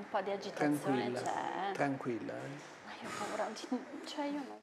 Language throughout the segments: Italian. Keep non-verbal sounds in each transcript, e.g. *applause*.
un po' di agitazione Tranquilla, c'è. eh. tranquilla. eh. Ma io ho paura di... Cioè io non...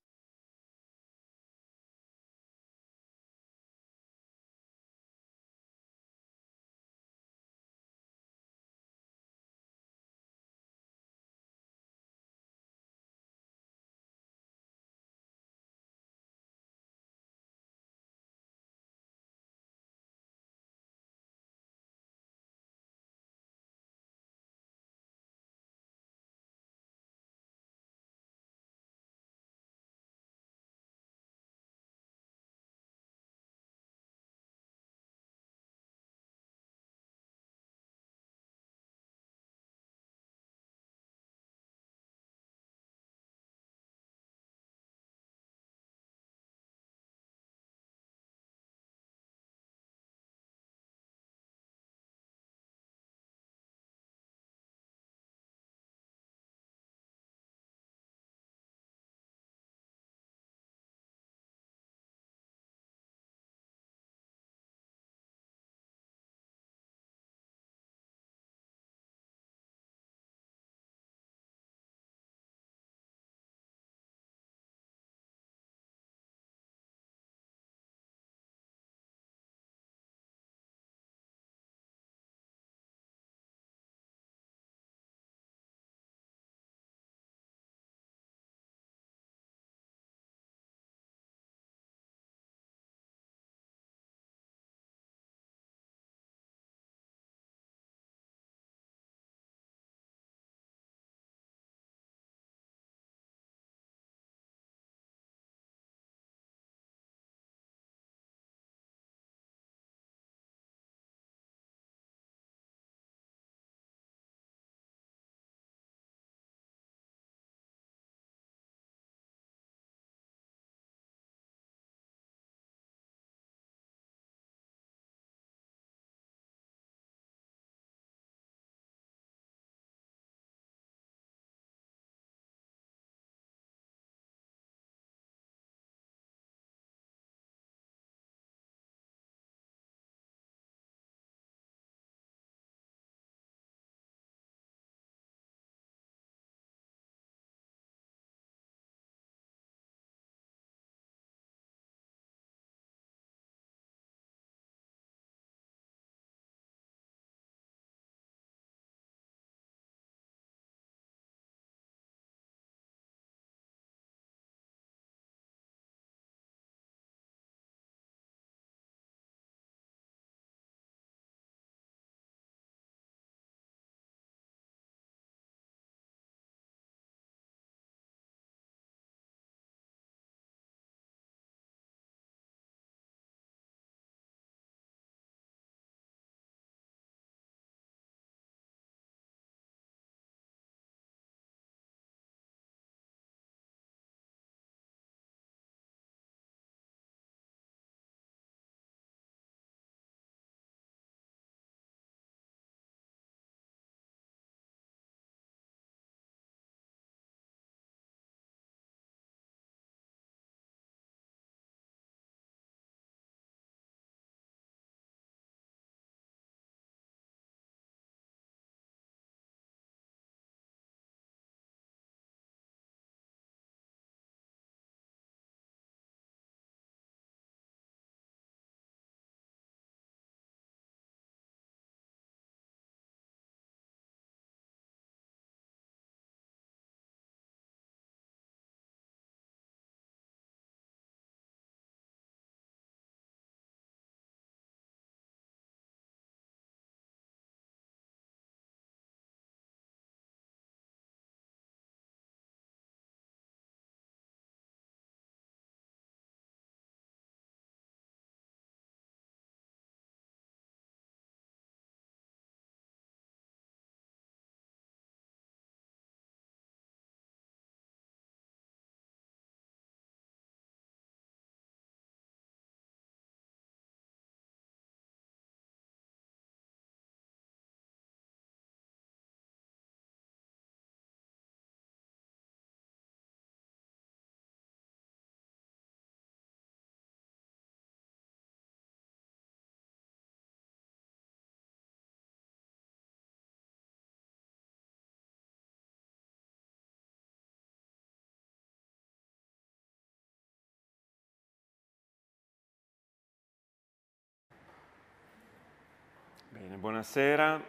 Buonasera,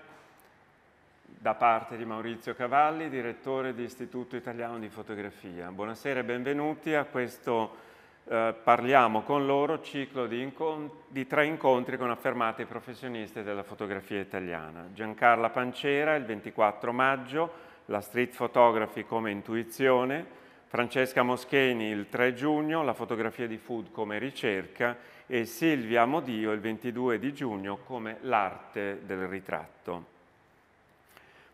da parte di Maurizio Cavalli, direttore di Istituto Italiano di Fotografia. Buonasera e benvenuti a questo eh, Parliamo con loro ciclo di, di, tre incontri con affermati professionisti della fotografia italiana. Giancarla Pancera il 24 maggio, la street photography come intuizione, Francesca Moscheni il 3 giugno, la fotografia di food come ricerca e Silvia Modio il 22 di giugno come l'arte del ritratto.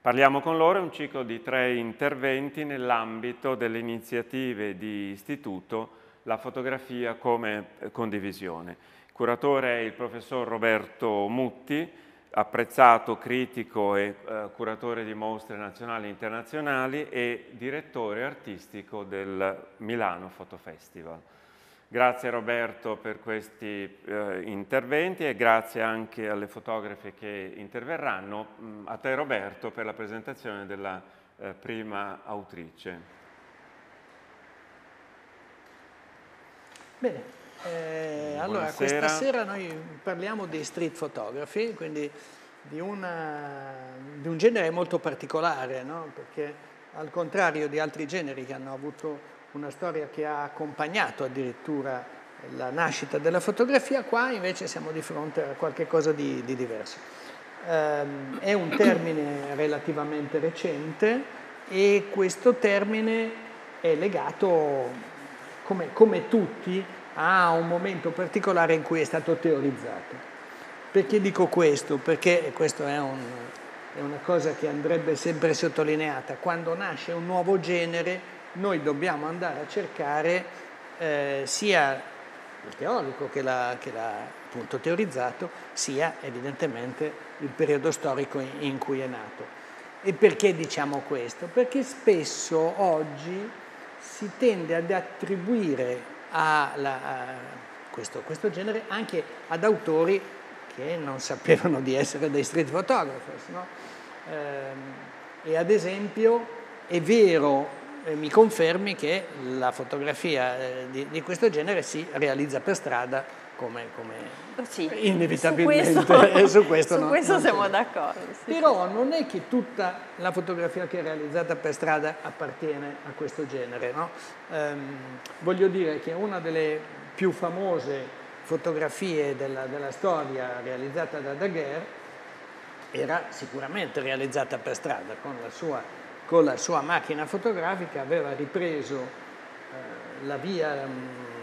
Parliamo con loro, è un ciclo di tre interventi nell'ambito delle iniziative di istituto La fotografia come condivisione. Curatore è il professor Roberto Mutti, apprezzato critico e eh, curatore di mostre nazionali e internazionali e direttore artistico del Milano Photo Festival. Grazie Roberto per questi eh, interventi e grazie anche alle fotografe che interverranno. Mm, a te Roberto per la presentazione della eh, prima autrice. Bene, eh, allora questa sera noi parliamo di street photography, quindi di, una, di un genere molto particolare, no? perché al contrario di altri generi che hanno avuto una storia che ha accompagnato addirittura la nascita della fotografia, qua invece siamo di fronte a qualcosa di, di diverso. Um, è un termine relativamente recente e questo termine è legato, come, come tutti, a un momento particolare in cui è stato teorizzato. Perché dico questo? Perché questo è, un, è una cosa che andrebbe sempre sottolineata. Quando nasce un nuovo genere, noi dobbiamo andare a cercare eh, sia il teorico che l'ha appunto teorizzato, sia evidentemente il periodo storico in, in cui è nato. E perché diciamo questo? Perché spesso oggi si tende ad attribuire a, la, a questo, questo genere anche ad autori che non sapevano di essere dei street photographers. No? Eh, e ad esempio è vero, mi confermi che la fotografia eh, di, di, questo genere si realizza per strada come, come sì, inevitabilmente. Su questo, *laughs* su questo, su no, questo siamo d'accordo. Sì, Però non è che tutta la fotografia che è realizzata per strada appartiene a questo genere. No? Ehm, voglio dire che una delle più famose fotografie della, della storia realizzata da Daguerre era sicuramente realizzata per strada, con la sua, con la sua macchina fotografica aveva ripreso eh, la via mh, mm,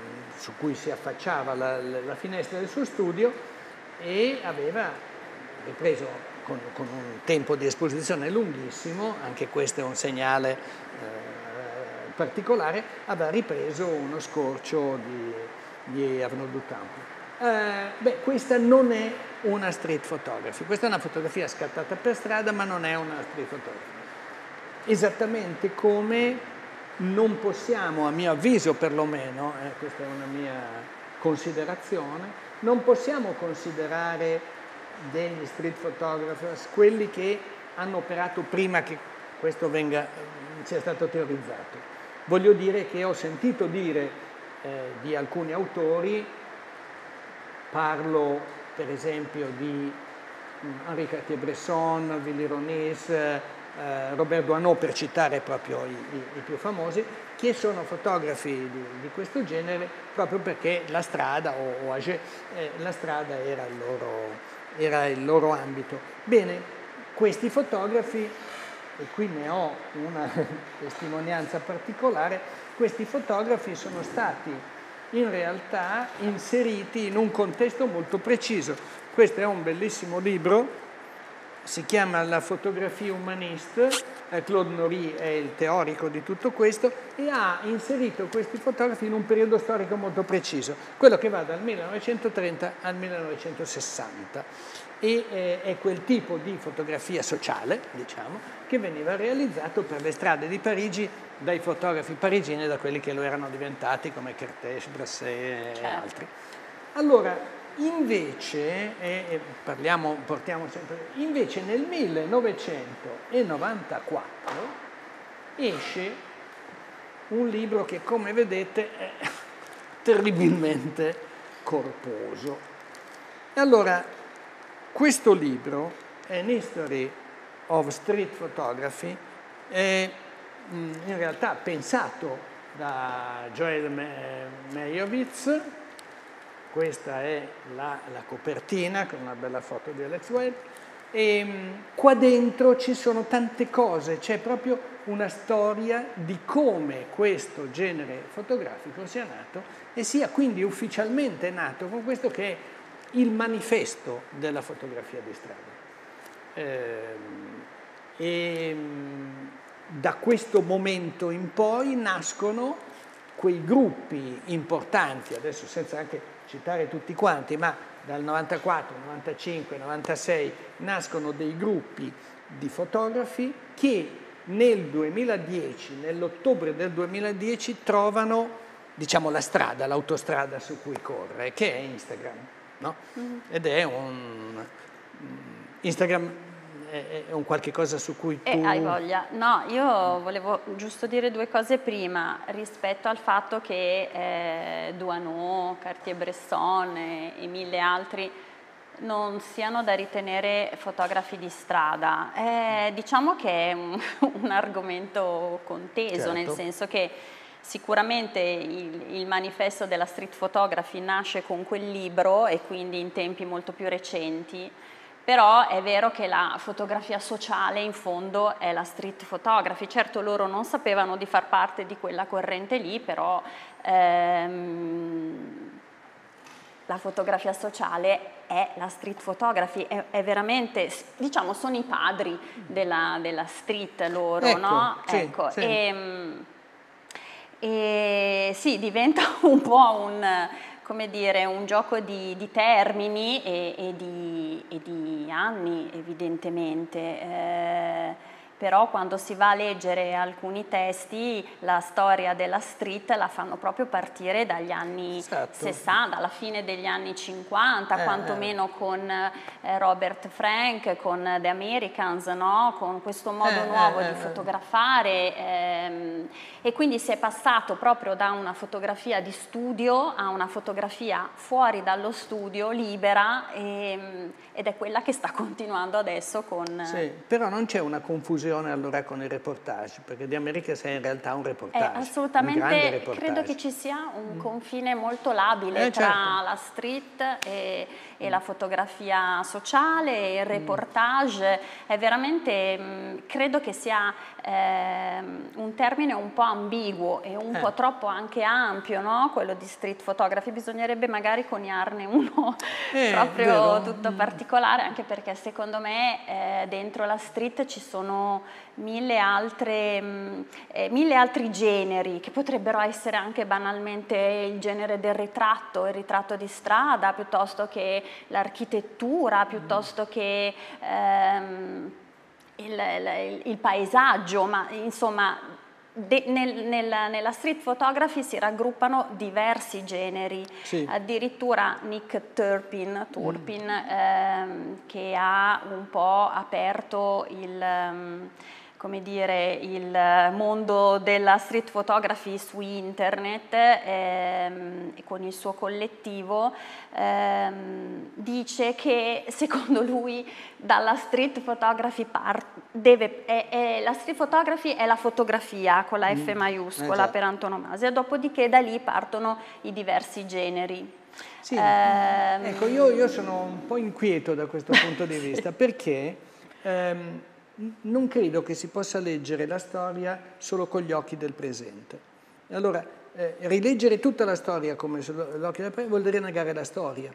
su cui si affacciava la, la, finestra del suo studio e aveva ripreso con, con, un tempo di esposizione lunghissimo, anche questo è un segnale eh, particolare, aveva ripreso uno scorcio di, di Arnaud Duchamp. Eh, beh, questa non è una street photography, questa è una fotografia scattata per strada, ma non è una street photography. Esattamente come non possiamo, a mio avviso perlomeno, eh, questa è una mia considerazione, non possiamo considerare degli street photographers quelli che hanno operato prima che questo venga, sia stato teorizzato. Voglio dire che ho sentito dire eh, di alcuni autori Parlo per esempio di mm, Henri Cartier-Bresson, Willy Ronis, eh, Robert Doisneau per citare proprio i, i, i, più famosi, che sono fotografi di, di, questo genere proprio perché la strada o, o Agé, eh, la strada era il, loro, era il loro ambito. Bene, questi fotografi, e qui ne ho una *laughs* testimonianza particolare, questi fotografi sono stati in realtà inseriti in un contesto molto preciso. Questo è un bellissimo libro, si chiama La fotografia umaniste, eh, Claude Nori è il teorico di tutto questo e ha inserito questi fotografi in un periodo storico molto preciso, quello che va dal 1930 al 1960 e eh, è quel tipo di fotografia sociale, diciamo, che veniva realizzato per le strade di Parigi dai fotografi parigini e da quelli che lo erano diventati come Kertész, Brasset e certo. altri. Allora, invece, e parliamo, portiamo sempre, invece nel 1994 esce un libro che come vedete è *laughs* terribilmente corposo. Allora questo libro, An History of Street Photography, è mm, in realtà pensato da Joel Meyerowitz, questa è la, la, copertina con una bella foto di Alex Webb, e mm, qua dentro ci sono tante cose, c'è proprio una storia di come questo genere fotografico sia nato e sia quindi ufficialmente nato con questo che è il manifesto della fotografia di strada. E mm, da questo momento in poi nascono quei gruppi importanti, adesso senza anche citare tutti quanti, ma dal 94, 95, 96 nascono dei gruppi di fotografi che nel 2010, nell'ottobre del 2010, trovano diciamo, la strada, l'autostrada su cui corre, che è Instagram. No? Mm. Ed è un... Instagram è, un qualche cosa su cui tu... Eh, hai voglia. No, io volevo giusto dire due cose prima rispetto al fatto che eh, Duano, Cartier-Bresson e, e, mille altri non siano da ritenere fotografi di strada. Eh, diciamo che è un, *laughs* un argomento conteso, certo. nel senso che Sicuramente il, il, manifesto della street photography nasce con quel libro e quindi in tempi molto più recenti, però è vero che la fotografia sociale in fondo è la street photography, certo loro non sapevano di far parte di quella corrente lì, però ehm, la fotografia sociale è la street photography, è, è veramente, diciamo, sono i padri della, della street loro, ecco, no? Sì, ecco, sì. E, ehm, e sì, diventa *laughs* un po' un come dire, un gioco di, di termini e, e, di, e, di, anni evidentemente. Eh, però quando si va a leggere alcuni testi la storia della street la fanno proprio partire dagli anni esatto. 60, alla fine degli anni 50, eh, quantomeno eh. con eh, Robert Frank, con The Americans, no? con questo modo eh, nuovo di eh, eh. fotografare ehm, e quindi si è passato proprio da una fotografia di studio a una fotografia fuori dallo studio, libera e, ehm, ed è quella che sta *laughs* continuando adesso con... Sì, però non c'è una confusione confusione allora con il reportage, perché di America sei in realtà un reportage. Eh, assolutamente, reportage. credo che ci sia un confine molto labile eh, tra certo. la street e, e, la fotografia sociale, il mm. reportage, mm. è veramente, mh, credo che sia eh, un termine un po' ambiguo e un eh. po' troppo anche ampio, no? quello di street photography, bisognerebbe magari coniarne uno eh, proprio vero. tutto particolare, anche perché secondo me eh, dentro la street ci sono mille, altre, mh, eh, mille altri generi che potrebbero essere anche banalmente il genere del ritratto, il ritratto di strada, piuttosto che l'architettura, piuttosto che ehm, il, il, il paesaggio, ma insomma De, nel, nel, nella street photography si raggruppano diversi generi, sì. addirittura Nick Turpin, Turpin mm. ehm, che ha un po' aperto il... Come dire, il mondo della street photography su internet ehm, con il suo collettivo, ehm, dice che *laughs* secondo lui dalla street photography deve, è, è, la street photography è la fotografia con la F mm, maiuscola esatto. per antonomasia, dopodiché da lì partono i diversi generi. Sì, ehm, ecco, io, io, sono un po' inquieto da questo punto di vista *laughs* perché ehm, non credo che si possa leggere la storia solo con gli occhi del presente. Allora, eh, rileggere tutta la storia come sull'occhio del presente vuol dire negare la storia.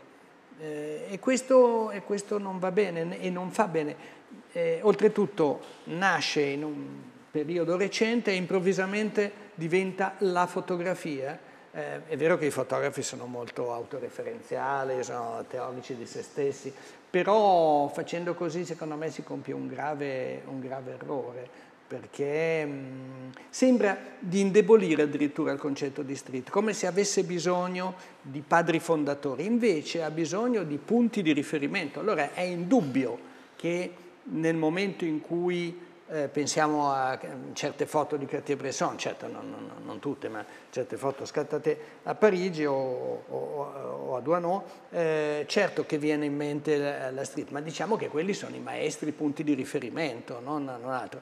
Eh, e, questo, e, questo, non va bene e non fa bene. Eh, oltretutto nasce in un periodo recente e improvvisamente diventa la fotografia. Eh, è vero che i fotografi sono molto autoreferenziali, sono teorici di se stessi, però facendo così secondo me si compie un grave, un grave errore perché mh, sembra di indebolire addirittura il concetto di street, come se avesse bisogno di padri fondatori, invece ha bisogno di punti di riferimento. Allora è indubbio che nel momento in cui eh, pensiamo a certe foto di Cartier-Bresson, certo non, non, non, tutte, ma certe foto scattate a Parigi o, o, o a Douaneau, eh, certo che viene in mente la, la, street, ma diciamo che quelli sono i maestri, i punti di riferimento, non, non altro.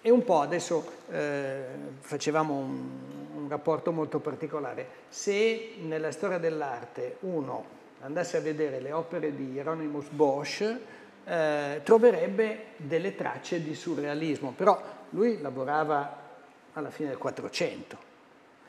E un po' adesso eh, facevamo un, un rapporto molto particolare. Se nella storia dell'arte uno andasse a vedere le opere di Hieronymus Bosch, eh, troverebbe delle tracce di surrealismo, però lui lavorava alla fine del 400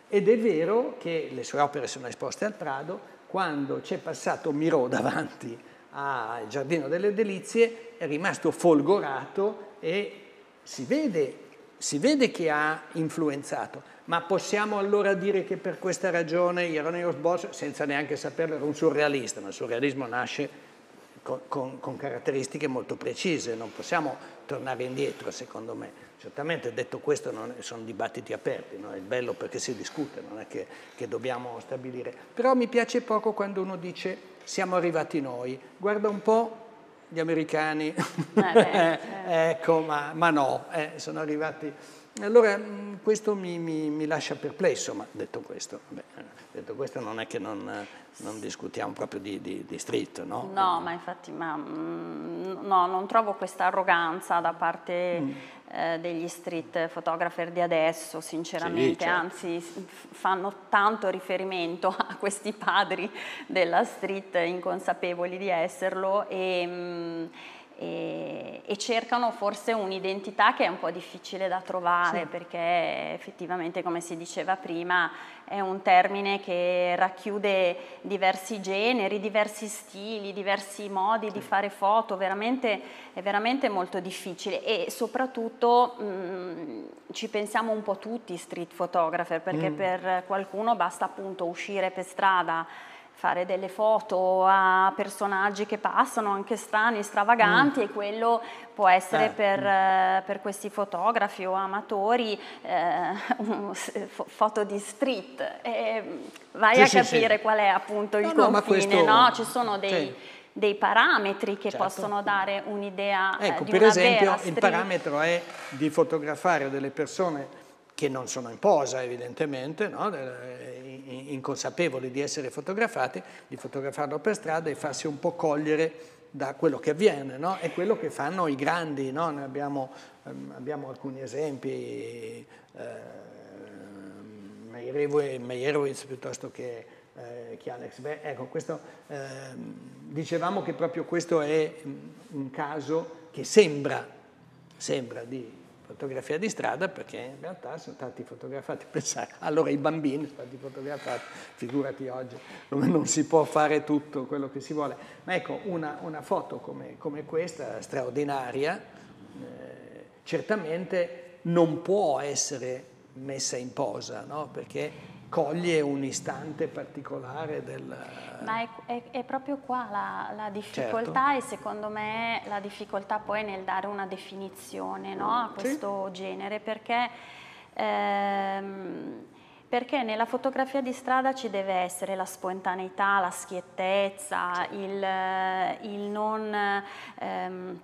ed è vero che le sue opere sono esposte al Prado, quando c'è passato Miro davanti al Giardino delle Delizie è rimasto folgorato e si vede, si vede che ha influenzato, ma possiamo allora dire che per questa ragione Hieronymus Bosch, senza neanche saperlo, era un surrealista, ma il surrealismo nasce con, con, caratteristiche molto precise, non possiamo tornare indietro secondo me. Certamente detto questo è, sono dibattiti aperti, no? è bello perché si discute, non è che, che dobbiamo stabilire. Però mi piace poco quando uno dice siamo arrivati noi, guarda un po' gli americani, eh beh, *laughs* ecco, ma, ma no, eh, sono arrivati allora mm, questo mi, mi, mi, lascia perplesso, ma detto questo, beh, detto questo non è che non, non discutiamo proprio di, di, di, street, no? No, ma infatti ma, mm, no, non trovo questa arroganza da parte mm. eh, degli street photographer di adesso, sinceramente, sì, certo. anzi fanno tanto riferimento a questi padri della street inconsapevoli di esserlo e... Mh, e, e, cercano forse un'identità che è un po' difficile da trovare sì. perché effettivamente come si diceva prima è un termine che racchiude diversi generi, diversi stili, diversi modi sì. di fare foto, veramente, è veramente molto difficile e soprattutto mh, ci pensiamo un po' tutti street photographer perché mm. per qualcuno basta appunto uscire per strada fare delle foto a personaggi che passano, anche strani, stravaganti, mm. e quello può essere eh. per, mm. per, questi fotografi o amatori eh, *laughs* foto di street. E vai sì, a sì, capire sì. qual è appunto il no, confine, no? Questo... no? Ci sono dei dei parametri che certo. possono dare un'idea ecco, di per esempio il parametro è di fotografare delle persone che non sono in posa evidentemente, no? inconsapevoli di essere fotografati, di fotografarlo per strada e farsi un po' cogliere da quello che avviene, no? è quello che fanno i grandi, no? Abbiamo, ehm, abbiamo, alcuni esempi, eh, Meyerowitz piuttosto che, eh, Alex Beh, ecco, questo, eh, dicevamo che proprio questo è un caso che sembra, sembra di fotografia di strada perché in realtà sono stati fotografati, *laughs* pensare, allora i bambini sono stati fotografati, figurati oggi, non si può fare tutto quello che si vuole. Ma ecco, una, una foto come, come, questa, straordinaria, eh, certamente non può essere messa in posa, no? perché coglie un istante particolare del... Ma è, è, è proprio qua la, la difficoltà certo. e secondo me la difficoltà poi nel dare una definizione no, a questo sì. genere perché... Ehm, perché nella fotografia di strada ci deve essere la spontaneità, la schiettezza, il, il non... Ehm,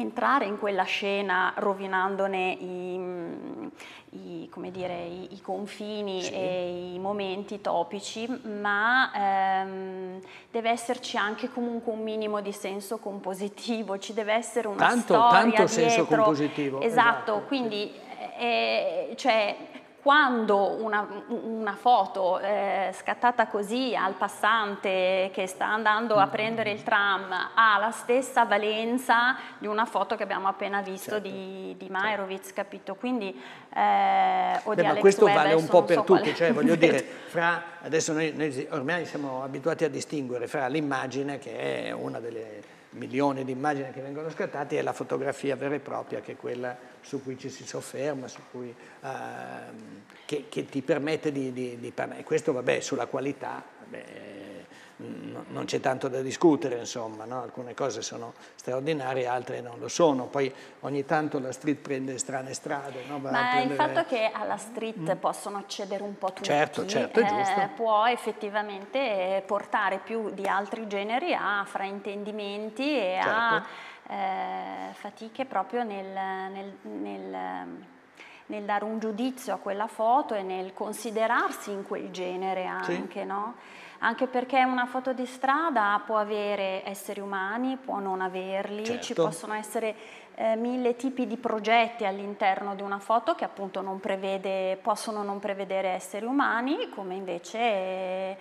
entrare in quella scena rovinandone i, i, dire, i, i confini sì. e i momenti topici, ma ehm, deve esserci anche comunque un minimo di senso compositivo, ci deve essere una tanto, storia tanto dietro. senso compositivo. Esatto, esatto. quindi eh, cioè, quando una, una foto eh, scattata così al passante che sta andando a prendere il tram ha la stessa valenza di una foto che abbiamo appena visto certo. di, di Meyerowitz, capito? Quindi, eh, o Beh, di ma questo Web, vale un po' per so tutti, cioè voglio *laughs* dire, fra, adesso noi, noi ormai siamo abituati a distinguere fra l'immagine che è una delle milioni di immagini che vengono scattate e la fotografia vera e propria che è quella su cui ci si sofferma, cui, uh, che, che, ti permette di, di, di parlare. Questo vabbè sulla qualità, vabbè, non c'è tanto da discutere, insomma, no? alcune cose sono straordinarie, altre non lo sono, poi ogni tanto la street prende strane strade. No? Ma prendere... il fatto che alla street mm. possono accedere un po' tutti certo, certo, eh, può effettivamente portare più di altri generi a fraintendimenti e certo. a eh, fatiche proprio nel, nel, nel, nel, dare un giudizio a quella foto e nel considerarsi in quel genere anche, sì. no? anche perché una foto di strada può avere esseri umani, può non averli, certo. ci possono essere eh, mille tipi di progetti all'interno di una foto che appunto non prevede, possono non prevedere esseri umani, come invece... Eh,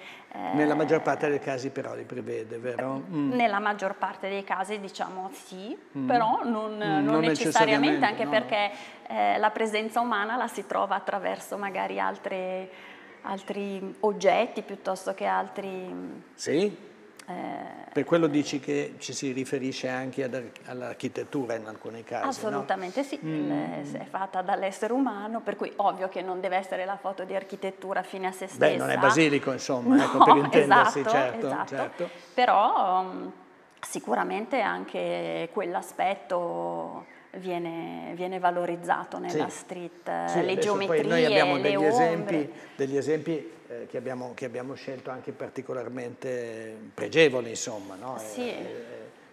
nella maggior parte dei casi però li prevede, vero? Mm. Nella maggior parte dei casi diciamo sì, mm. però non, mm, non, non necessariamente, necessariamente, anche no, perché eh, la presenza umana la si trova attraverso magari altre altri oggetti piuttosto che altri... Sì? Eh, per quello dici che ci si riferisce anche all'architettura in alcuni casi, Assolutamente no? sì, mm. è fatta dall'essere umano, per cui ovvio che non deve essere la foto di architettura fine a se stessa. Beh, non è basilico insomma, no, *laughs* ecco, per intendersi, esatto, certo, esatto. certo. Però um, sicuramente anche quell'aspetto viene, viene valorizzato nella sì. street, sì, le geometrie, noi abbiamo degli esempi, degli esempi eh, che, abbiamo, che, abbiamo, scelto anche particolarmente pregevoli, insomma. No? Sì. È,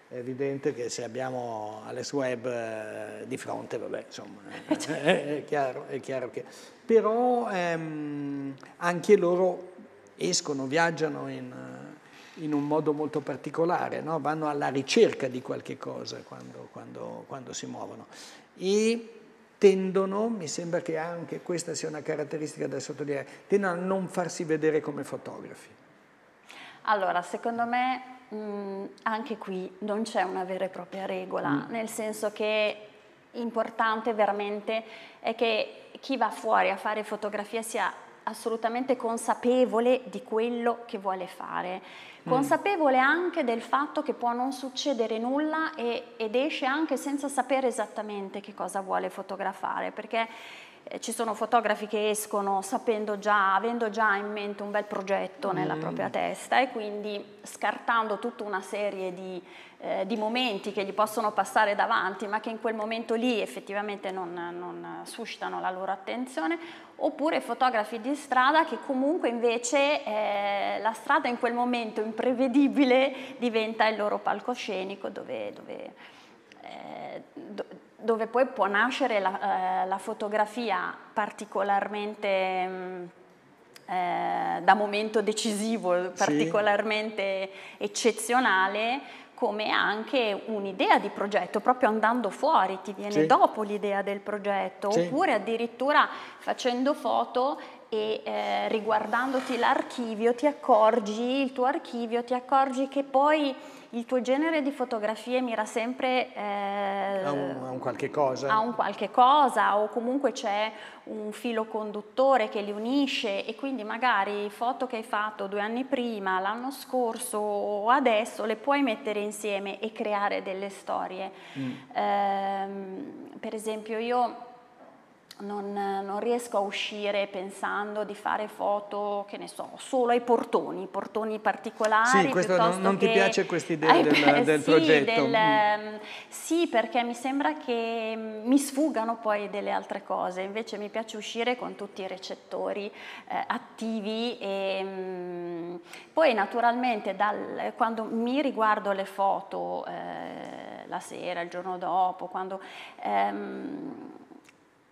è, evidente che se abbiamo Alex Webb eh, di fronte, vabbè, insomma, *laughs* è, è, chiaro, è chiaro che... Però ehm, anche loro escono, viaggiano in in un modo molto particolare, no? vanno alla ricerca di qualche cosa quando, quando, quando, si muovono e tendono, mi sembra che anche questa sia una caratteristica da sottolineare, tendono a non farsi vedere come fotografi. Allora, secondo me mh, anche qui non c'è una vera e propria regola, mm. nel senso che importante veramente è che chi va fuori a fare fotografia sia assolutamente consapevole di quello che vuole fare Mm. consapevole anche del fatto che può non succedere nulla e, ed esce anche senza sapere esattamente che cosa vuole fotografare, perché ci sono fotografi che escono sapendo già, avendo già in mente un bel progetto nella mm. propria testa e quindi scartando tutta una serie di, eh, di, momenti che gli possono passare davanti ma che in quel momento lì effettivamente non, non suscitano la loro attenzione, oppure fotografi di strada che comunque invece eh, la strada in quel momento imprevedibile diventa il loro palcoscenico dove, dove, eh, dove poi può nascere la, eh, la fotografia particolarmente mh, mm, eh, da momento decisivo, particolarmente sì. eccezionale, come anche un'idea di progetto, proprio andando fuori, ti viene sì. dopo l'idea del progetto, sì. oppure addirittura facendo foto e eh, riguardandoti l'archivio ti accorgi, il tuo archivio, ti accorgi che poi il tuo genere di fotografie mira sempre eh, a, un, a, un, qualche cosa. A un qualche cosa o comunque c'è un filo conduttore che li unisce e quindi magari foto che hai fatto due anni prima, l'anno scorso o adesso le puoi mettere insieme e creare delle storie. Mm. Eh, per esempio io non, non, riesco a uscire pensando di fare foto, che ne so, solo ai portoni, portoni particolari. Sì, questo non, non ti piace questa idea del, eh, del sì, progetto? Del, mm. sì, perché mi sembra che mi sfugano poi delle altre cose, invece mi piace uscire con tutti i recettori eh, attivi e mh, mm, poi naturalmente dal, quando mi riguardo le foto eh, la sera, il giorno dopo, quando... Ehm,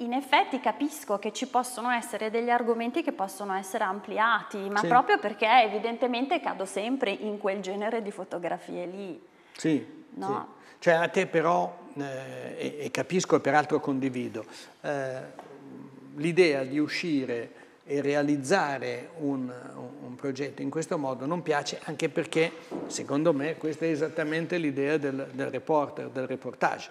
in effetti capisco che ci possono essere degli argomenti che possono essere ampliati, ma sì. proprio perché evidentemente cado sempre in quel genere di fotografie lì. Sì, no? sì. Cioè a te però, eh, e, e, capisco e peraltro condivido, eh, l'idea di uscire e realizzare un, un, progetto in questo modo non piace anche perché secondo me questa è esattamente l'idea del, del, reporter, del reportage.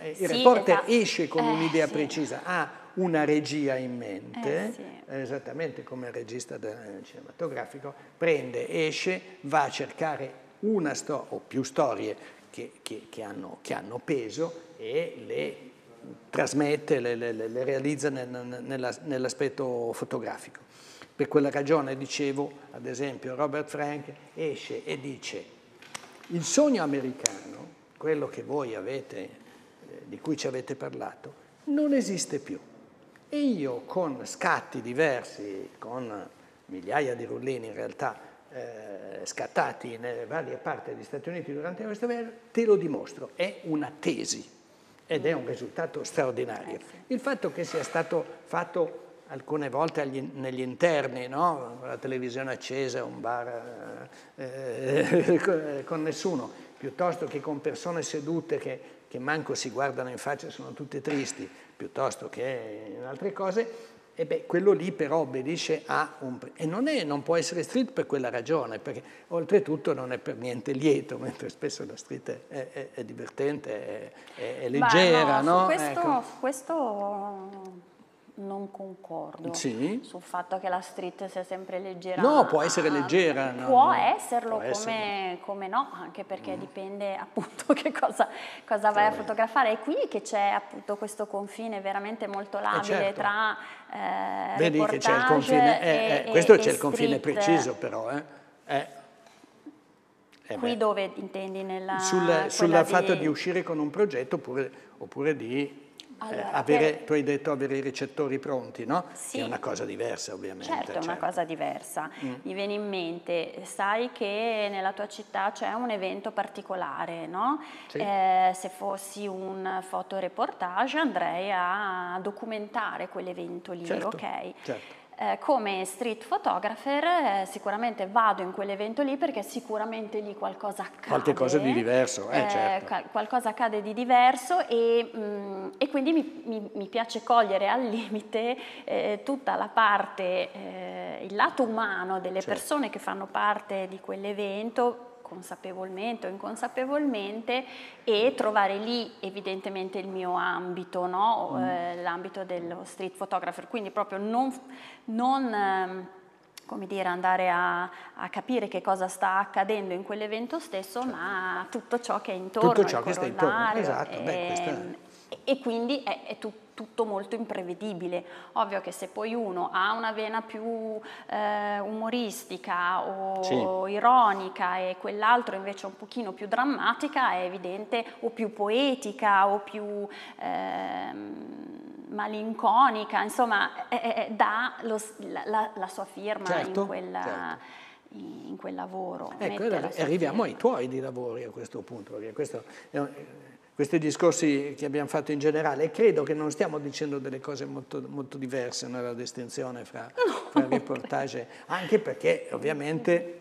Eh, il sì, reporter esatto. esce con eh, un'idea sì. precisa, ha una regia in mente, eh, sì. esattamente come il regista cinematografico, prende, esce, va a cercare una storia o più storie che, che, che, hanno, che hanno peso e le trasmette, le, le, le realizza nel, nella, nell'aspetto fotografico. Per quella ragione dicevo, ad esempio, Robert Frank esce e dice il sogno americano, quello che voi avete, eh, di cui ci avete parlato, non esiste più. E io con scatti diversi, con migliaia di rullini in realtà, eh, scattati nelle varie parti degli Stati Uniti durante questa guerra, te lo dimostro, è una tesi ed è un risultato straordinario. Eh Il fatto che sia stato fatto alcune volte agli, negli interni, no? la televisione accesa, un bar eh, *laughs* eh con nessuno, piuttosto che con persone sedute che, che manco si guardano in faccia, sono tutte tristi, piuttosto che in altre cose, e beh, quello lì però obbedisce a un... e non, è, non, può essere street per quella ragione, perché oltretutto non è per niente lieto, *laughs* mentre spesso la street è, è, è divertente, è, leggera, no? no? Questo, ecco. questo non concordo sì. sul fatto che la street sia sempre leggera. No, può essere leggera. Può no, esserlo può come, essere. come, no, anche perché mm. dipende appunto *laughs* che cosa, cosa vai a fotografare. È qui che c'è appunto questo confine veramente molto labile eh certo. tra eh, Vedi che c'è il confine, eh, eh, questo c'è il confine preciso però. Eh. Eh. Qui dove intendi? Nella, sul, sul fatto di uscire con un progetto oppure, oppure di allora, avere, per... Tu hai detto avere i recettori pronti, no? Sì. È una cosa diversa ovviamente. Certo, è una certo. cosa diversa. Mm. Mi viene in mente, sai che nella tua città c'è un evento particolare, no? Sì. Eh, se fossi un fotoreportage andrei a documentare quell'evento lì, certo, ok? Certo eh, come street photographer eh, sicuramente vado in quell'evento lì perché sicuramente lì qualcosa accade. Qualche cosa di diverso, eh, certo. qualcosa accade di diverso e, mh, mm, e quindi mi, mi, mi, piace cogliere al limite eh, tutta la parte, eh, il lato umano delle certo. persone che fanno parte di quell'evento consapevolmente o inconsapevolmente e trovare lì evidentemente il mio ambito, no? mm. eh, l'ambito dello street photographer, quindi proprio non, non ehm, come dire, andare a, a, capire che cosa sta accadendo in quell'evento stesso, certo. ma tutto ciò che è intorno. Tutto ciò che sta intorno, esatto. E, Beh, è... e quindi è, è tutto tutto molto imprevedibile. Ovvio che se poi uno ha una vena più eh, umoristica o sì. ironica e quell'altro invece un pochino più drammatica, è evidente, o più poetica o più eh, malinconica, insomma, eh, dà lo, la, la, sua firma certo, in quella... Certo in quel lavoro. Ecco, arriviamo ai tuoi di lavori a questo punto, perché questo è un, questi discorsi che abbiamo fatto in generale e credo che non stiamo dicendo delle cose molto, molto diverse nella distinzione fra, fra reportage, anche perché ovviamente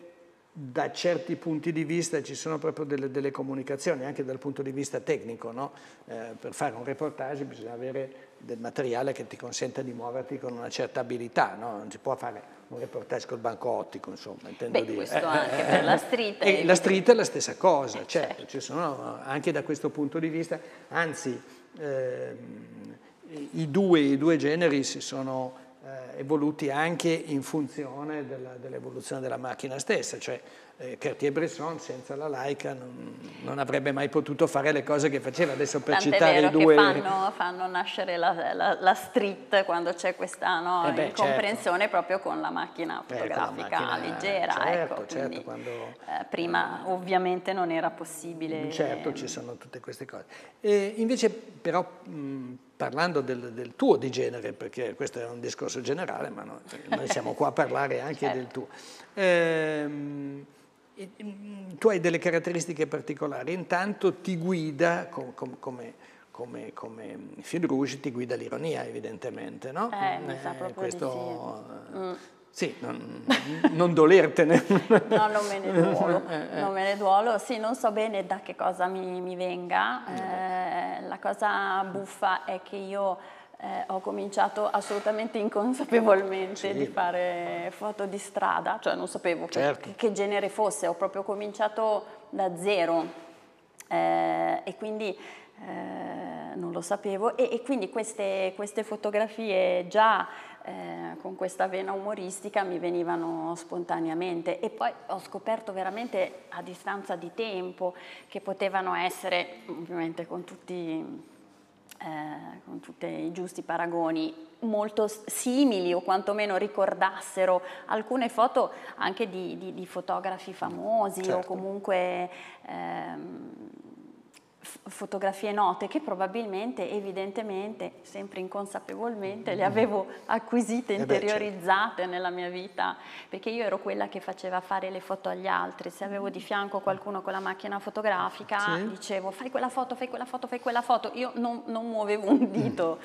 da certi punti di vista ci sono proprio delle, delle comunicazioni, anche dal punto di vista tecnico, no? eh, per fare un reportage bisogna avere del materiale che ti consenta di muoverti con una certa abilità, no? non si può fare un reportage col banco ottico, insomma, intendo Beh, dire. questo anche per la street. E la street è la stessa *laughs* cosa, certo, certo. ci sono anche da questo punto di vista, anzi eh, i, due, i, due, generi si sono eh, evoluti anche in funzione dell'evoluzione della macchina stessa, cioè eh, Cartier-Bresson senza la Leica non, non, avrebbe mai potuto fare le cose che faceva. Adesso per Tant'è citare i due... Fanno, fanno nascere la, la, la, street quando c'è questa no, eh beh, incomprensione certo. proprio con la macchina fotografica eh, la macchina, leggera. Certo, ecco, certo, quindi, quando, eh, prima ovviamente non era possibile. Certo, ci sono tutte queste cose. E invece però... Mh, parlando del, del, tuo di genere, perché questo è un discorso generale, ma no, noi siamo qua a parlare anche *laughs* certo. del tuo. Ehm, tu hai delle caratteristiche particolari, intanto ti guida com, com, come, come, come rouge, ti guida l'ironia evidentemente, no? Eh, mi sa proprio questo, sì. Mm. Sì, non, non, dolertene. no, non me ne duolo, *laughs* eh, eh. non me ne duolo. Sì, non so bene da che cosa mi, mi venga. Eh, la cosa buffa è che io eh, ho cominciato assolutamente inconsapevolmente sì. di fare foto di strada, cioè non sapevo certo. che, che, genere fosse, ho proprio cominciato da zero eh, e quindi eh, non lo sapevo e, e quindi queste, queste, fotografie già eh, con questa vena umoristica mi venivano spontaneamente e poi ho scoperto veramente a distanza di tempo che potevano essere, ovviamente con tutti eh, con tutti i giusti paragoni, molto simili o quantomeno ricordassero alcune foto anche di, di, di fotografi famosi certo. o comunque ehm, fotografie note che probabilmente, evidentemente, sempre inconsapevolmente le avevo acquisite, eh certo. interiorizzate nella mia vita, perché io ero quella che faceva fare le foto agli altri, se avevo di fianco qualcuno con la macchina fotografica sì. dicevo fai quella foto, fai quella foto, fai quella foto, io non, non muovevo un dito.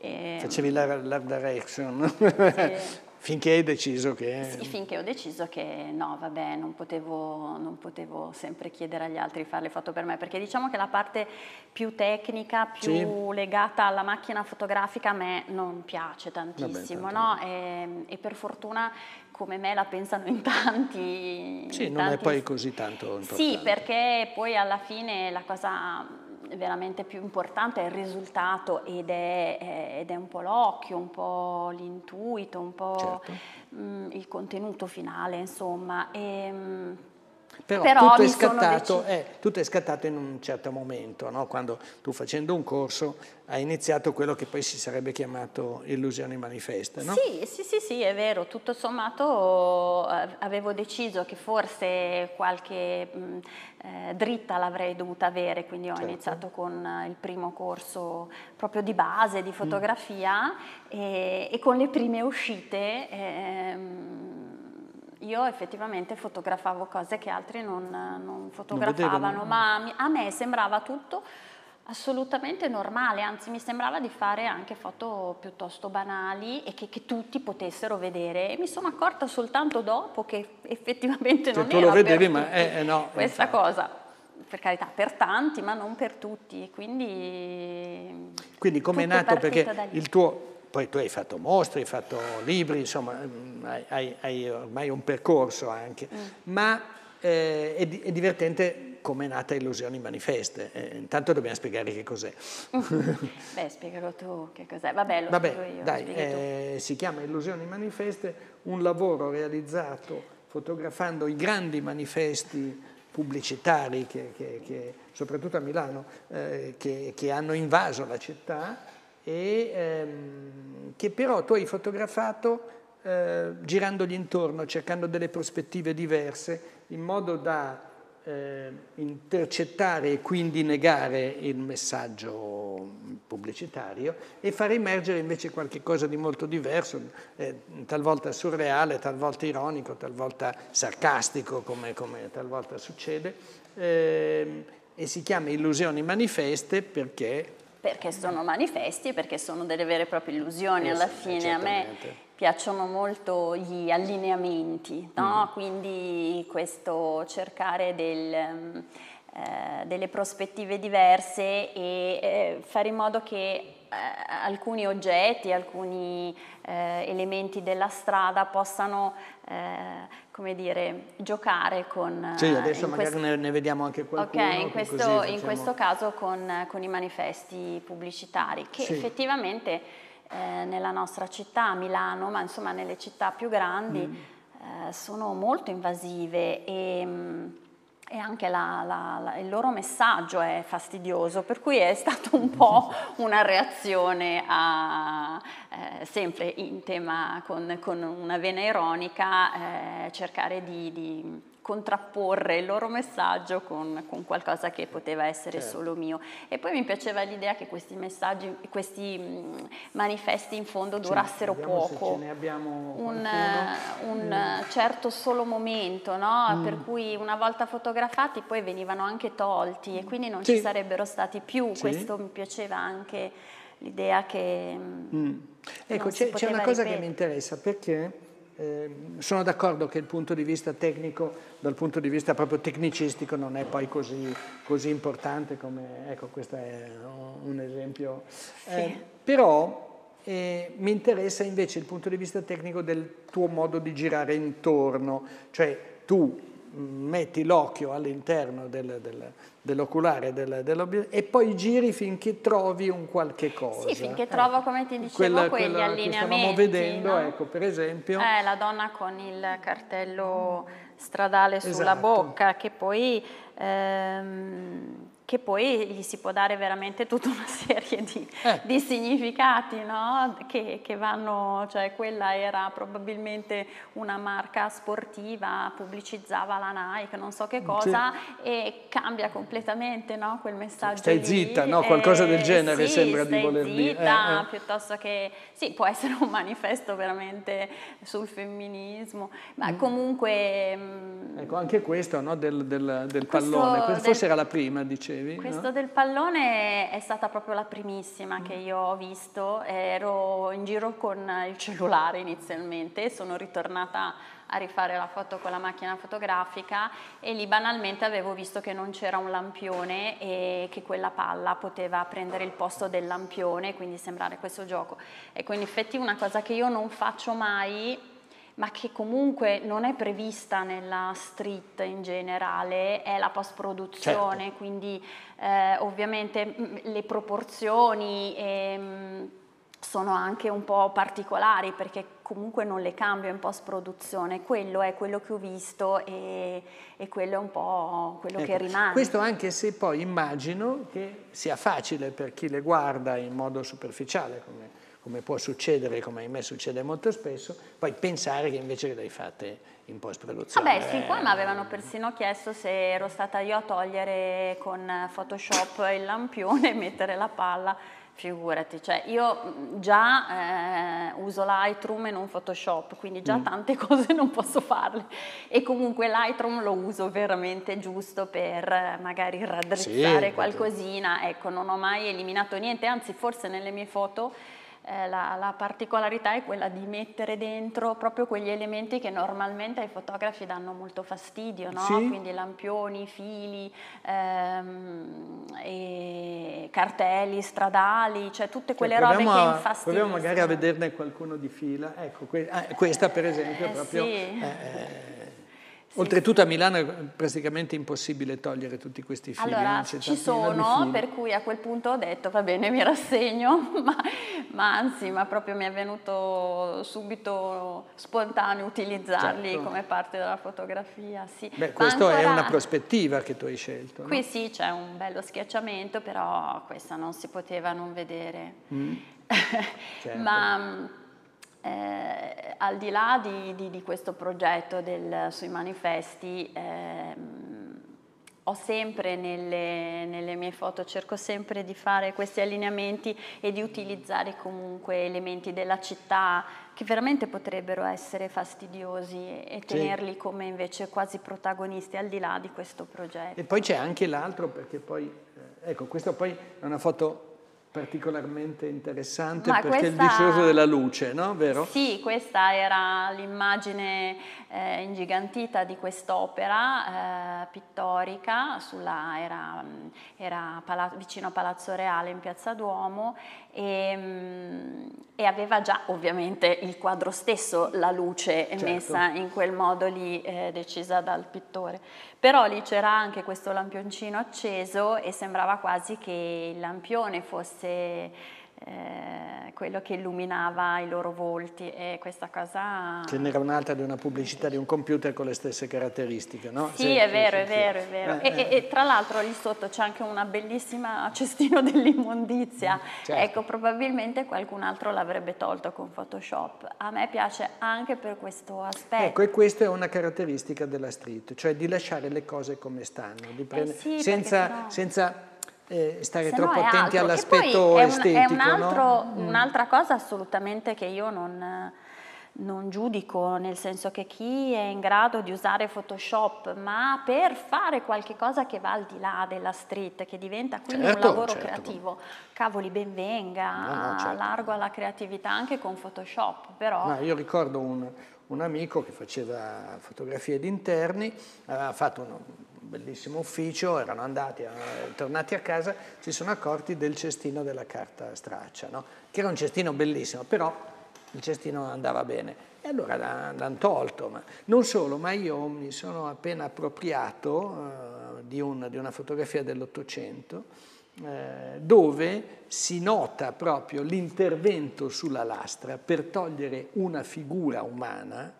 E... Facevi l'art direction. Sì. *laughs* Finché hai deciso che... Sì, finché ho deciso che no, vabbè, non potevo, non potevo, sempre chiedere agli altri di fare le foto per me, perché diciamo che la parte più tecnica, più sì. legata alla macchina fotografica a me non piace tantissimo, vabbè, no? E, e, per fortuna come me la pensano in tanti... Sì, in non tanti... è poi così tanto importante. Sì, perché poi alla fine la cosa veramente più importante è il risultato ed è, ed è un po' l'occhio, un po' l'intuito, un po' certo. mh, mm, il contenuto finale, insomma. E, mh, mm, però, Però tutto, è scattato, eh, tutto, è scattato, in un certo momento, no? quando tu facendo un corso hai iniziato quello che poi si sarebbe chiamato illusioni manifeste. No? Sì, sì, sì, sì, è vero, tutto sommato eh, avevo deciso che forse qualche mh, mm, eh, dritta l'avrei dovuta avere, quindi ho certo. iniziato con il primo corso proprio di base di fotografia mm. e, e, con le prime uscite. Eh, io effettivamente fotografavo cose che altri non, non fotografavano, non ma a me sembrava tutto assolutamente normale, anzi mi sembrava di fare anche foto piuttosto banali e che, che tutti potessero vedere e mi sono accorta soltanto dopo che *laughs* effettivamente cioè, non tu lo vedevi ma eh, eh, no, questa infatti. cosa per carità, per tanti, ma non per tutti. Quindi, Quindi come è nato? Perché il tuo, poi tu hai fatto mostre, hai fatto libri, insomma, mm, hai, hai ormai un percorso anche, mm. ma eh, è, è, divertente come è nata Illusioni Manifeste. Eh, intanto dobbiamo spiegare che cos'è. *laughs* Beh, spiegalo tu che cos'è. Vabbè, lo Vabbè, spiego io. Dai, eh, si chiama Illusioni Manifeste, un lavoro realizzato fotografando i grandi manifesti pubblicitari, che, che, che, soprattutto a Milano, eh, che hanno invaso la città e ehm, che però tu hai fotografato eh, girandogli intorno, cercando delle prospettive diverse, in modo da eh, intercettare e quindi negare il messaggio pubblicitario e far emergere invece qualcosa di molto diverso, eh, talvolta surreale, talvolta ironico, talvolta sarcastico, come, come talvolta succede, eh, e si chiama Illusioni manifeste perché perché sono manifesti e perché sono delle vere e proprie illusioni. Alla fine a me piacciono molto gli allineamenti, no? mm. quindi questo cercare del, eh, delle prospettive diverse e eh, fare in modo che eh, alcuni oggetti, alcuni eh, elementi della strada possano eh, come dire, giocare con... Sì, adesso magari questo... ne, vediamo anche qualcuno. Ok, in questo, facciamo... in questo caso con, con, i manifesti pubblicitari, che sì. effettivamente eh, nella nostra città, Milano, ma insomma nelle città più grandi, mm. eh, sono molto invasive e... Mh, mm, e anche la, la, la, il loro messaggio è fastidioso, per cui è stata un po' *laughs* una reazione a, eh, sempre in tema con, con una vena ironica, eh, cercare di, di contrapporre il loro messaggio con, con qualcosa che poteva essere certo. solo mio. E poi mi piaceva l'idea che questi messaggi, questi mh, manifesti in fondo durassero sì, poco. ne abbiamo un, un mm. certo solo momento, no? mm. per cui una volta fotografati poi venivano anche tolti e quindi non sì. ci sarebbero stati più. Sì. Questo mi piaceva anche l'idea che... Mm. Ecco, c'è, c'è una cosa ripetere. che mi interessa perché eh, sono d'accordo che il punto di vista tecnico, dal punto di vista proprio tecnicistico, non è poi così, così importante come, ecco, questo è un esempio. Eh, sì. Però eh, mi interessa invece il punto di vista tecnico del tuo modo di girare intorno, cioè tu metti l'occhio all'interno del, del, dell'oculare del, dell'obiettivo e poi giri finché trovi un qualche cosa. Sì, finché eh. trovo, come ti dicevo, quella, quegli quella allineamenti. Che stavamo vedendo, no? ecco, per esempio... Eh, la donna con il cartello stradale sulla esatto. bocca, che poi... Ehm, che poi gli si può dare veramente tutta una *laughs* serie di, eh. di significati, no? che, che, vanno, cioè quella era probabilmente una marca sportiva, pubblicizzava la Nike, non so che cosa, sì. e cambia completamente no? quel messaggio Stai lì. zitta, no? Qualcosa del genere sì, sembra di voler zitta, dire. Eh, eh. piuttosto che, sì, può essere un manifesto veramente sul femminismo, ma mm. comunque... Mm, ecco, anche questo no? del, del, del pallone, forse del... era la prima, dicevi dicevi. Questo no? del pallone è stata proprio la primissima mm. che io ho visto, ero in giro con il cellulare inizialmente, sono ritornata a rifare la foto con la macchina fotografica e lì banalmente avevo visto che non c'era un lampione e che quella palla poteva prendere il posto del lampione, quindi sembrare questo gioco. Ecco, in effetti una cosa che io non faccio mai ma che comunque non è prevista nella street in generale, è la post-produzione, certo. quindi eh, ovviamente mm, le proporzioni ehm, sono anche un po' particolari perché comunque non le cambio in post-produzione, quello è quello che ho visto e, e quello è un po' quello ecco, che rimane. Questo anche se poi immagino che sia facile per chi le guarda in modo superficiale, come come può succedere, come ahimè succede molto spesso, poi pensare che invece le hai fatte in post-produzione. Vabbè sì, qua mi avevano persino chiesto se ero stata io a togliere con Photoshop il lampione e mettere la palla, figurati, cioè io già eh, uso Lightroom e non Photoshop, quindi già mm. tante *laughs* cose non posso farle e comunque Lightroom lo uso veramente giusto per magari raddrizzare sì, qualcosina, ecco non ho mai eliminato niente, anzi forse nelle mie foto eh, la, la, particolarità è quella di mettere dentro proprio quegli elementi che normalmente ai fotografi danno molto fastidio, no? sì. quindi lampioni, fili, ehm, cartelli stradali, cioè tutte quelle ecco, robe che infastidiscono. Proviamo magari a vederne qualcuno di fila, ecco, que ah, questa per esempio eh, proprio... Sì. Eh, Oltretutto a Milano è praticamente impossibile togliere tutti questi fili. Allora, ci sono, per cui a quel punto ho detto va bene, mi rassegno, *laughs* ma, ma, anzi, ma proprio mi è venuto subito spontaneo utilizzarli certo. come parte della fotografia. Sì. Beh, questa è una prospettiva che tu hai scelto. Qui no? sì, c'è un bello schiacciamento, però questa non si poteva non vedere. Mm. *laughs* certo. ma eh, al di là di, di, di questo progetto del, sui manifesti, ehm, ho sempre nelle, nelle, mie foto, cerco sempre di fare questi allineamenti e di utilizzare comunque elementi della città che veramente potrebbero essere fastidiosi e tenerli come invece quasi protagonisti al di là di questo progetto. E poi c'è anche l'altro perché poi, eh, ecco, questa poi è una foto particolarmente interessante Ma perché questa... è il discorso della luce, no? Vero? Sì, questa era l'immagine eh, ingigantita di quest'opera eh, pittorica, sulla, era, era pala- vicino a Palazzo Reale in Piazza Duomo e, mm, e, aveva già ovviamente il quadro stesso la luce certo. messa in quel modo lì eh, decisa dal pittore. Però lì c'era anche questo lampioncino acceso e sembrava quasi che il lampione fosse eh, quello che illuminava i loro volti e questa cosa... Ce n'era un'altra di una pubblicità di un computer con le stesse caratteristiche, no? Sì, sì è vero, sì, è vero, sì. è vero. Eh, e, eh. e, tra l'altro lì sotto c'è anche una bellissima *laughs* cestino dell'immondizia. Mm, certo. Ecco, probabilmente qualcun altro l'avrebbe tolto con Photoshop. A me piace anche per questo aspetto. Ecco, e questa è una caratteristica della street, cioè di lasciare le cose come stanno, di prendere, eh senza, sennò... senza eh, stare Se troppo no attenti all'aspetto estetico. È un altro, no? Mm. un'altra cosa assolutamente che io non, non, giudico, nel senso che chi è in grado di usare Photoshop, ma per fare qualche cosa che va al di là della street, che diventa quindi certo, un lavoro certo. creativo, cavoli ben venga, no, no, certo. largo alla creatività anche con Photoshop. Però... io ricordo un, un amico che faceva fotografie di interni, aveva fatto un bellissimo ufficio, erano andati, erano tornati a casa, si sono accorti del cestino della carta straccia, no? che era un cestino bellissimo, però il cestino andava bene. E allora l'hanno tolto. Ma non solo, ma io mi sono appena appropriato uh, di, un, di, una fotografia dell'Ottocento eh, dove si nota proprio l'intervento sulla lastra per togliere una figura umana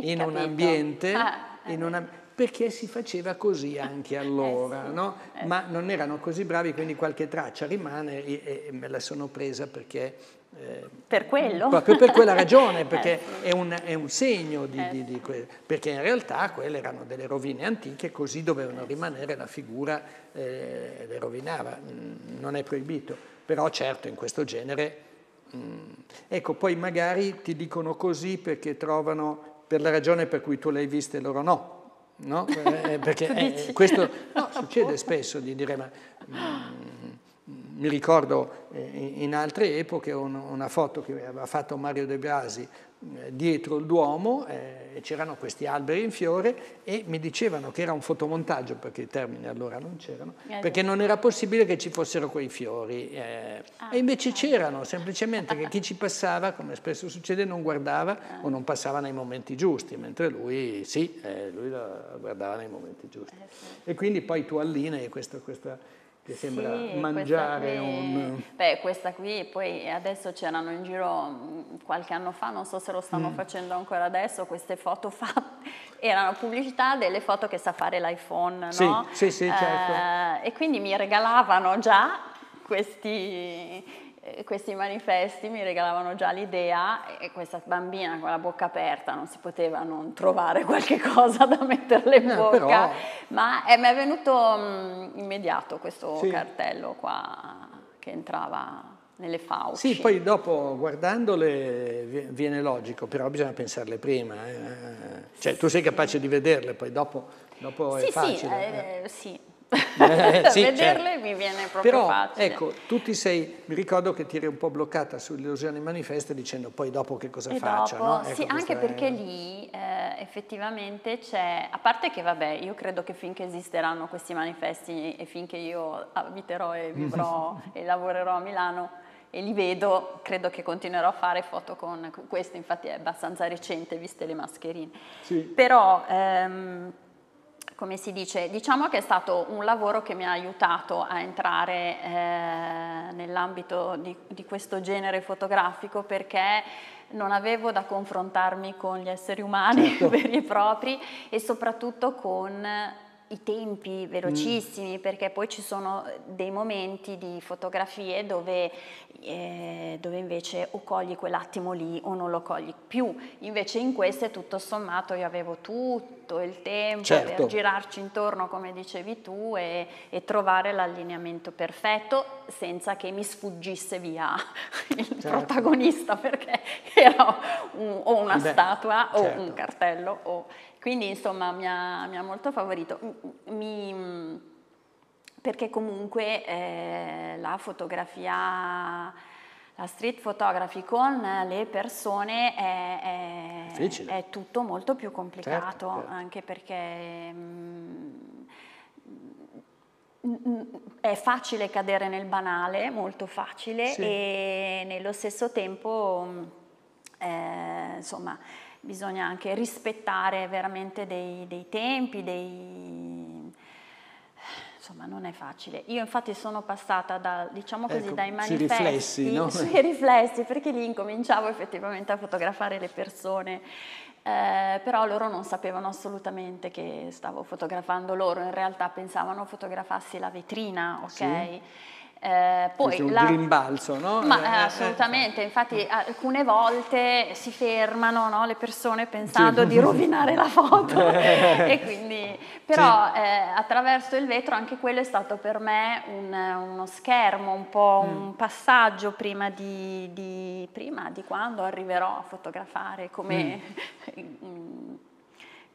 in un ambiente, ah, in una, perché si faceva così anche allora, eh sì, no? eh. ma non erano così bravi, quindi qualche traccia rimane e, e me la sono presa perché eh, per quello? Proprio per quella ragione, *laughs* perché eh, è, un, è, un, segno di, eh. di, di que- perché in realtà quelle erano delle rovine antiche, così dovevano rimanere, la figura eh, le rovinava, mm, non è proibito, però certo in questo genere, mh, mm, ecco poi magari ti dicono così perché trovano per la ragione per cui tu l'hai vista e loro no, no? *laughs* Eh, perché eh, questo *laughs* no, succede spesso di dire ma... Mm, mi ricordo eh, in altre epoche una foto che aveva fatto Mario De Biasi eh, dietro il Duomo eh, c'erano questi alberi in fiore e mi dicevano che era un fotomontaggio perché i termini allora non c'erano perché non era possibile che ci fossero quei fiori ah, e invece c'erano semplicemente che chi ci passava come spesso succede non guardava ah. o non passava nei momenti giusti mentre lui sì, lui la guardava nei momenti giusti. E quindi poi tu allinei questa, questa che sembra sì, mangiare qui, un... Beh, questa qui, poi adesso c'erano in giro mm, qualche anno fa, non so se lo stanno mm. facendo ancora adesso, queste foto fatte, *laughs* erano pubblicità delle foto che sa fare l'iPhone, sì, no? Sì, sì, certo. Eh, e quindi mi regalavano già questi eh, questi manifesti mi regalavano già l'idea e questa bambina con la bocca aperta non si poteva non trovare qualche *laughs* cosa da metterle in eh, bocca, però... ma eh, mi è venuto mh, mm, immediato questo sì. cartello qua che entrava nelle fauci. Sì, poi dopo guardandole viene logico, però bisogna pensarle prima. Eh. Cioè tu sei capace di vederle, poi dopo, dopo sì, è facile. Sì, eh, eh. sì. Eh, sì, *laughs* Vederle certo. mi viene proprio Però, facile. ecco, tu ti sei, mi ricordo che ti eri un po' bloccata sulle illusioni manifeste dicendo poi dopo che cosa e faccio. Dopo, no? ecco, sì, anche perché è... lì eh, effettivamente c'è, a parte che vabbè, io credo che finché esisteranno questi manifesti e finché io abiterò e vivrò *laughs* e lavorerò a Milano, e li vedo, credo che continuerò a fare foto con questo, infatti è abbastanza recente viste le mascherine. Sì. Però ehm, come si dice, diciamo che è stato un lavoro che mi ha aiutato a entrare eh, nell'ambito di, di, questo genere fotografico perché non avevo da confrontarmi con gli esseri umani *laughs* certo. veri e propri e soprattutto con i tempi velocissimi mm. perché poi ci sono dei momenti di fotografie dove, eh, dove, invece o cogli quell'attimo lì o non lo cogli più invece in queste tutto sommato io avevo tutto il tempo certo. per girarci intorno come dicevi tu e, e trovare l'allineamento perfetto senza che mi sfuggisse via *laughs* il certo. protagonista perché *laughs* era un, o una Beh, statua certo. o un cartello o quindi insomma mi ha, mi ha molto favorito, mi, perché comunque eh, la fotografia, la street photography con le persone è, è, è tutto molto più complicato, certo, certo. anche perché... Mh, mm, è facile cadere nel banale, molto facile, sì. e nello stesso tempo, eh, insomma, bisogna anche rispettare veramente dei, dei tempi, dei, insomma non è facile. Io infatti sono passata da, diciamo così, ecco, dai manifesti, sui riflessi, no? *laughs* sui riflessi, perché lì incominciavo effettivamente a fotografare le persone, eh, però loro non sapevano assolutamente che stavo fotografando loro, in realtà pensavano fotografassi la vetrina, ok? Sì. Eh, poi un la... rimbalzo, no? Ma, eh, eh, assolutamente, infatti alcune volte si fermano no, le persone pensando sì. di rovinare la foto, *laughs* e quindi, però sì. eh, attraverso il vetro anche quello è stato per me un, uno schermo, un po' mm. un passaggio prima di, di, prima di, quando arriverò a fotografare come, mm. *laughs*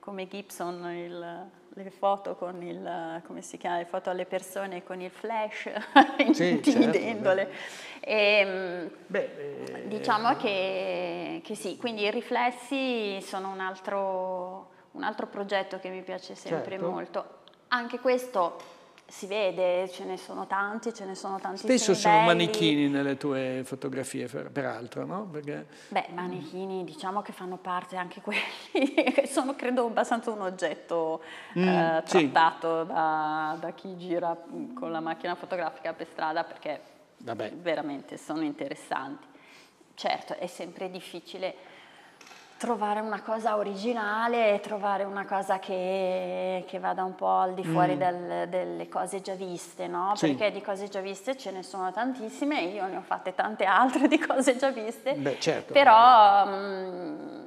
come Gibson il le foto con il, come si chiama, le foto alle persone con il flash, *laughs* sì, intimidendole. Certo, e, beh, eh, diciamo eh, che, che, sì, quindi i riflessi sono un altro, un altro progetto che mi piace sempre certo. molto. Anche questo si vede, ce ne sono tanti, ce ne sono tantissimi Spesso sono manichini nelle tue fotografie, peraltro, no? Perché... Beh, manichini diciamo che fanno parte anche *laughs* quelli, che sono credo abbastanza un oggetto mm, eh, trattato sì. da, da, chi gira con la macchina fotografica per strada perché Vabbè. veramente sono interessanti. Certo, è sempre difficile trovare una cosa originale, trovare una cosa che, che vada un po' al di fuori mm. del, delle cose già viste, no? Sì. Perché di cose già viste ce ne sono tantissime, io ne ho fatte tante altre di cose già viste, Beh, certo. però... Mh, mm, eh,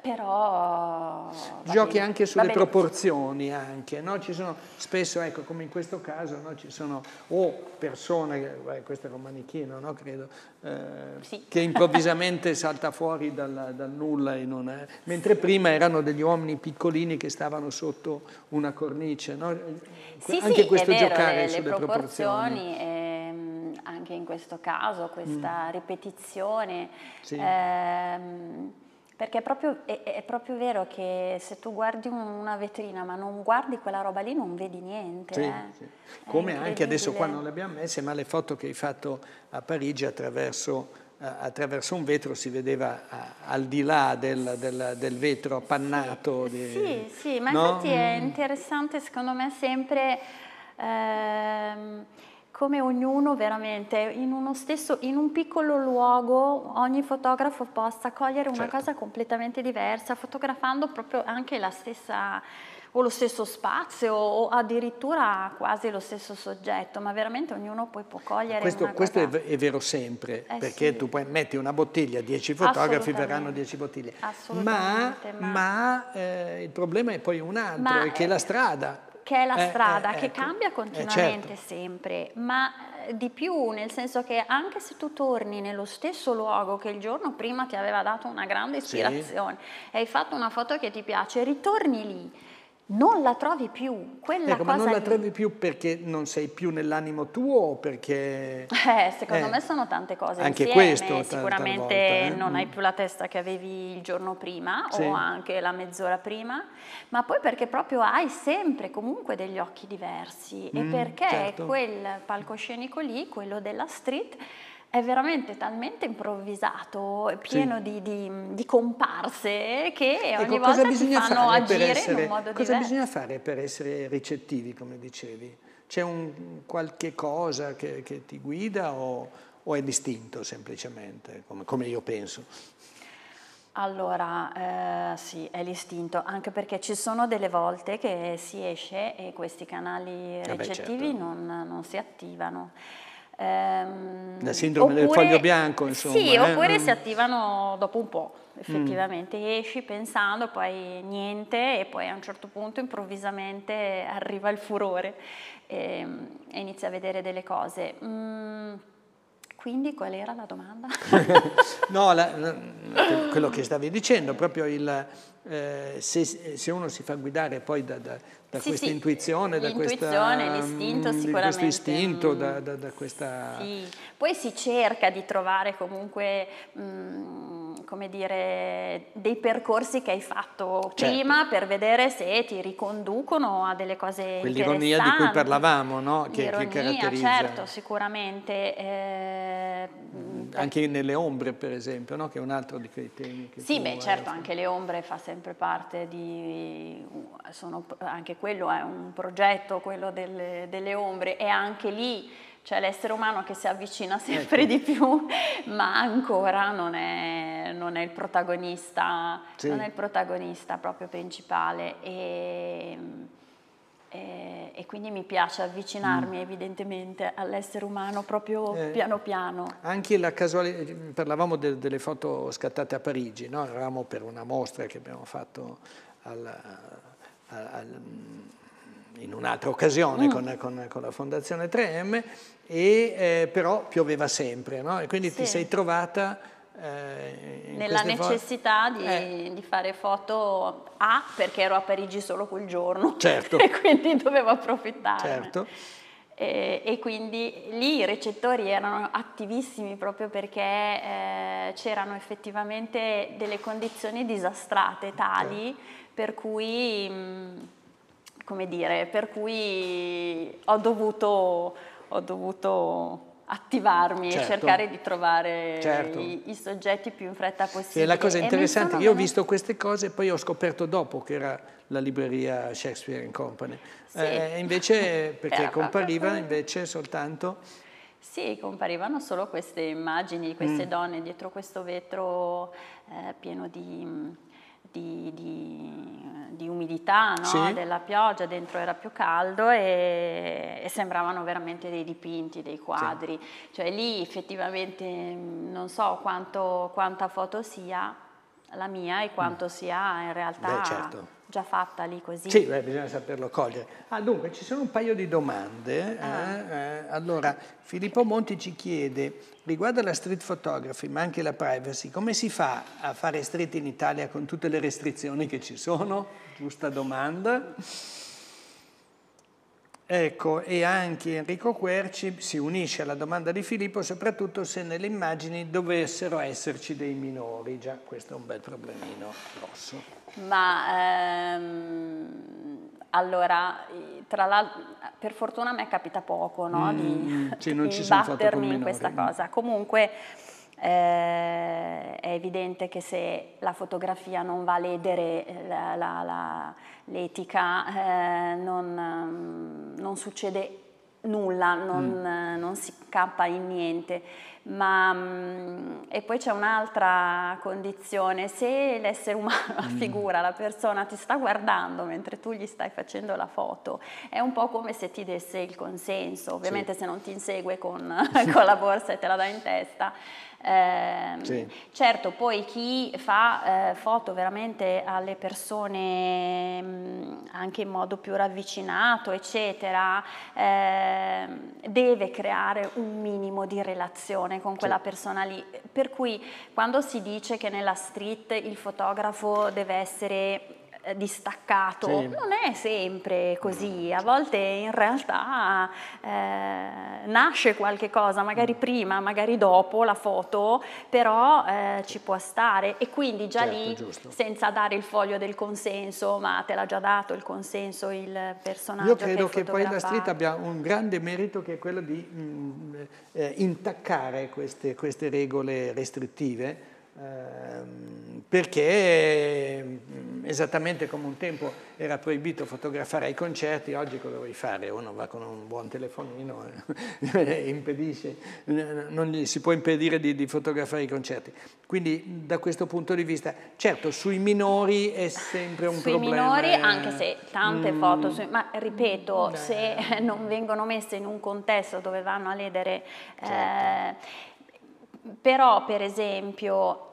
però giochi bene, anche sulle proporzioni anche, no? ci sono spesso ecco come in questo caso no? ci sono o persone beh, questo era un manichino no? credo eh, sì. che improvvisamente *laughs* salta fuori dal, dal nulla una, mentre prima erano degli uomini piccolini che stavano sotto una cornice no? sì, anche sì, questo vero, giocare le, sulle le proporzioni, proporzioni ehm, anche in questo caso questa mm. ripetizione sì. ehm, perché è proprio, è, è proprio, vero che se tu guardi una vetrina ma non guardi quella roba lì non vedi niente. Sì, eh. sì. Come anche adesso qua non le abbiamo messe, ma le foto che hai fatto a Parigi attraverso, attraverso un vetro si vedeva uh, al di là del, del, del vetro appannato. Sì, di, sì, sì, ma no? infatti è mm. interessante secondo me sempre... Ehm, come ognuno veramente in uno stesso, in un piccolo luogo, ogni fotografo possa cogliere una certo. cosa completamente diversa, fotografando proprio anche la stessa o lo stesso spazio o addirittura quasi lo stesso soggetto, ma veramente ognuno poi può cogliere questo, questo cosa... è vero sempre, eh perché sì. tu puoi metti una bottiglia, dieci fotografi, verranno dieci bottiglie. Ma, ma... ma eh, il problema è poi un altro, ma, è che la strada che è la eh, strada, eh, che ecco. cambia eh, continuamente certo. sempre, ma eh, di più, nel senso che anche se tu torni nello stesso luogo che il giorno prima ti aveva dato una grande ispirazione sì. e hai fatto una foto che ti piace, ritorni lì non la trovi più. Quella ecco, ma non la trovi più perché non sei più nell'animo tuo o perché... *laughs* Eh, secondo eh, me sono tante cose anche insieme. questo Sicuramente volta, eh? non hai mm. più la testa che avevi il giorno prima sì. o anche la mezz'ora prima, ma poi perché proprio hai sempre comunque degli occhi diversi mm, e perché certo. quel palcoscenico lì, quello della street, è veramente talmente improvvisato, pieno sì. di, di, di, comparse che ecco, ogni volta ti fanno agire essere, in un modo cosa diverso. Cosa bisogna fare per essere ricettivi, come dicevi? C'è un qualche cosa che, che ti guida o, o, è distinto semplicemente, come, come io penso? Allora, eh, sì, è l'istinto, anche perché ci sono delle volte che si esce e questi canali ricettivi eh beh, certo. non, non si attivano. Ehm, La sindrome oppure, del foglio bianco, insomma. Sì, eh? oppure si attivano dopo un po', effettivamente. Mm. Esci pensando, poi niente e poi a un certo punto improvvisamente arriva il furore e, e inizia a vedere delle cose. Mm, quindi qual era la domanda? *laughs* no, la, la, quello che stavi dicendo, proprio il, eh, se, se, uno si fa guidare poi da, da, da sì, questa sì, intuizione, da questa, l'istinto mm, sicuramente. Questo istinto, da, da, da, questa... Sì. Poi si cerca di trovare comunque, mh, mm, come dire, dei percorsi che hai fatto certo. prima per vedere se ti riconducono a delle cose Quell'ironia di cui parlavamo, no? Che, che caratterizza. certo, sicuramente. Eh, anche nelle ombre, per esempio, no? che è un altro di quei temi. Sì, beh, certo, anche le ombre fa sempre parte di... Sono, anche quello è un progetto, quello delle, delle ombre, e anche lì c'è l'essere umano che si avvicina sempre ecco. di più, *laughs* ma ancora non è, non è il protagonista, sì. non è il protagonista proprio principale. E, e, e, quindi mi piace avvicinarmi mm. evidentemente all'essere umano proprio eh, piano piano. Anche la casualità, parlavamo de, delle foto scattate a Parigi, no? eravamo per una mostra che abbiamo fatto al, al, in un'altra occasione mm. con, con, con, la Fondazione 3M, e, eh, però pioveva sempre no? e quindi sì. ti sei trovata eh, Nella necessità di, eh. di, fare foto A perché ero a Parigi solo quel giorno certo. *laughs* e quindi dovevo approfittare. Certo. E, e, quindi lì i recettori erano attivissimi proprio perché eh, c'erano effettivamente delle condizioni disastrate tali certo. per cui, mh, mm, come dire, per cui ho dovuto, ho dovuto attivarmi certo. e cercare di trovare certo. i, i, soggetti più in fretta possibile. Sì, la cosa interessante, io ho visto queste cose e poi ho scoperto dopo che era la libreria Shakespeare Company. Sì. Eh, invece, *laughs* perché compariva invece soltanto Sì, comparivano solo queste immagini, queste mm. donne dietro questo vetro eh, pieno di, di, di, di umidità no? sì. della pioggia, dentro era più caldo e, e, sembravano veramente dei dipinti, dei quadri. Sì. Cioè lì effettivamente non so quanto, quanta foto sia la mia e quanto mm. sia in realtà... Beh, certo già fatta lì così. Sì, beh, bisogna saperlo cogliere. Ah, dunque, ci sono un paio di domande. Eh? Ah. Eh, allora, Filippo Monti ci chiede, riguardo alla street photography, ma anche la privacy, come si fa a fare street in Italia con tutte le restrizioni che ci sono? Giusta domanda. Ecco, e anche Enrico Querci si unisce alla domanda di Filippo, soprattutto se nelle immagini dovessero esserci dei minori. Già, questo è un bel problemino grosso. Ma ehm, allora, tra l'altro, per fortuna a me capita poco no? di, mm, sì, non ci battermi in questa cosa. Comunque eh, è evidente che se la fotografia non va a ledere la, l'etica eh, non, non, succede nulla, non, mm. non, si cappa in niente. Ma, mm, e poi c'è un'altra condizione, se l'essere umano, la *laughs* mm. figura, la persona ti sta guardando mentre tu gli stai facendo la foto, è un po' come se ti desse il consenso, ovviamente sì. se non ti insegue con, *laughs* con la borsa e te la dà in testa, eh, sì. Certo, poi chi fa eh, foto veramente alle persone mh, mm, anche in modo più ravvicinato, eccetera, eh, deve creare un minimo di relazione con quella sì. persona lì. Per cui quando si dice che nella street il fotografo deve essere distaccato, sì. non è sempre così, a volte in realtà eh, nasce qualche cosa, magari prima, magari dopo la foto, però eh, ci può stare e quindi già certo, lì giusto. senza dare il foglio del consenso, ma te l'ha già dato il consenso il personaggio. Io credo che, che poi la street abbia un grande merito che è quello di mh, mm, eh, intaccare queste, queste regole restrittive perché mm, esattamente come un tempo era proibito fotografare ai concerti, oggi cosa vuoi fare? Uno va con un buon telefonino e *laughs* impedisce, non gli si può impedire di, di, fotografare i concerti. Quindi da questo punto di vista, certo, sui minori è sempre un sui problema. Sui minori, anche se tante mm, foto, su, ma ripeto, beh. se *laughs* non vengono messe in un contesto dove vanno a ledere... Certo. Eh, però per esempio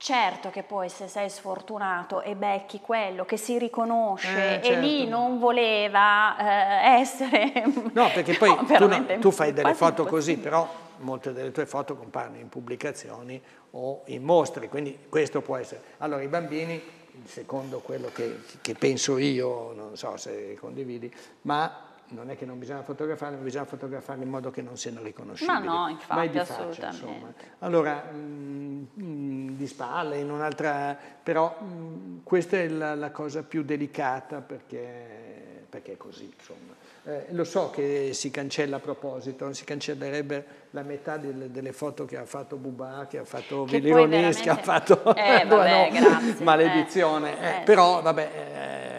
Certo che poi se sei sfortunato e becchi quello che si riconosce eh, certo. e lì certo. non voleva eh, essere... *laughs* No, perché poi no, *laughs* tu, no, tu, fai delle foto così, però molte delle tue foto compaiono in pubblicazioni o in mostre, quindi questo può essere. Allora i bambini, secondo quello che, che penso io, non so se condividi, ma non è che non bisogna fotografare, ma bisogna fotografare in modo che non siano riconoscibili. Ma no, infatti, di faccia, insomma. Allora, mh, mh, di spalle, in un'altra... però mh, questa è la, la, cosa più delicata perché, perché è così, insomma. Eh, lo so che si cancella a proposito, si cancellerebbe la metà delle, delle foto che ha fatto Bubà, che ha fatto Willy Ronis, che ha fatto... Eh, *laughs* vabbè, grazie. Maledizione. Eh, eh, però, vabbè eh,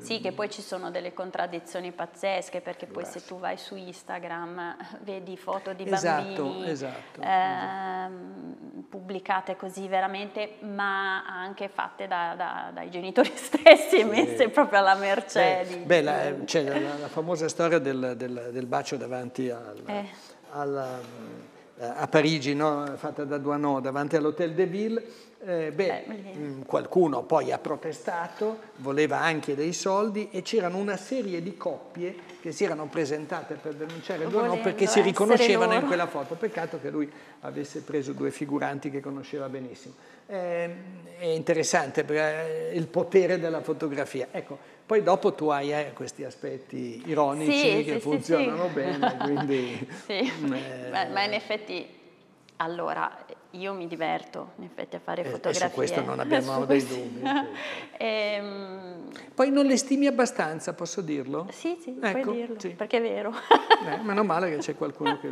sì, che poi ci sono delle contraddizioni pazzesche perché poi se tu vai su Instagram *laughs* vedi foto di esatto, bambini esatto, eh, pubblicate così veramente, ma anche fatte da, da, dai genitori *laughs* stessi e messe proprio alla mercé. Beh, di, beh la, eh, c'è la, la, famosa storia del, del, del bacio davanti al, eh. al, eh, a Parigi, no? fatta da Douaneau davanti all'Hotel de Ville eh, beh, mm, qualcuno poi ha protestato, voleva anche dei soldi e c'erano una serie di coppie che si erano presentate per denunciare Duano perché si riconoscevano in quella foto. Peccato che lui avesse preso due figuranti che conosceva benissimo. Eh, è interessante eh, il potere della fotografia. Ecco, poi dopo tu hai eh, questi aspetti ironici sì, che sì, funzionano sì, bene, quindi... *laughs* Sì, eh, ma, ma in effetti allora, io mi diverto in effetti a fare fotografie. E su questo non *laughs* abbiamo dei dubbi. *laughs* ehm... Poi non le stimi abbastanza, posso dirlo? Sì, sì, ecco, puoi dirlo, sì. perché è vero. eh, meno male che c'è qualcuno che...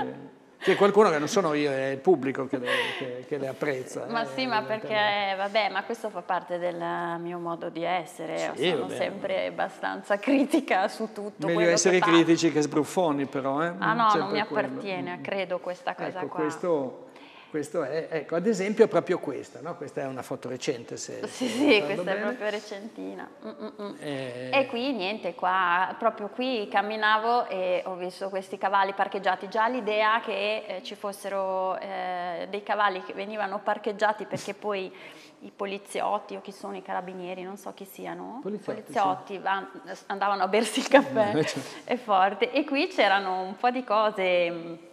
C'è qualcuno che non sono io, è il pubblico che le, che, che le apprezza. Ma eh, sì, ma perché, vabbè, ma questo fa parte del mio modo di essere, sì, sono vabbè. sempre abbastanza critica su tutto. Meglio essere che critici che sbruffoni però, eh? Ah no, non mi appartiene, credo questa cosa ecco, qua. Questo questo è, ecco, ad esempio proprio questa, no? questa è una foto recente. Se, sì, sì, questa bene. è proprio recentina. Mm, mm, mm. Eh... E qui niente, qua, proprio qui camminavo e ho visto questi cavalli parcheggiati, già l'idea che eh, ci fossero eh, dei cavalli che venivano parcheggiati perché *laughs* poi i poliziotti o chi sono i carabinieri, non so chi siano, poliziotti, poliziotti sì. van, andavano a bersi il caffè, è forte. E qui c'erano un po' di cose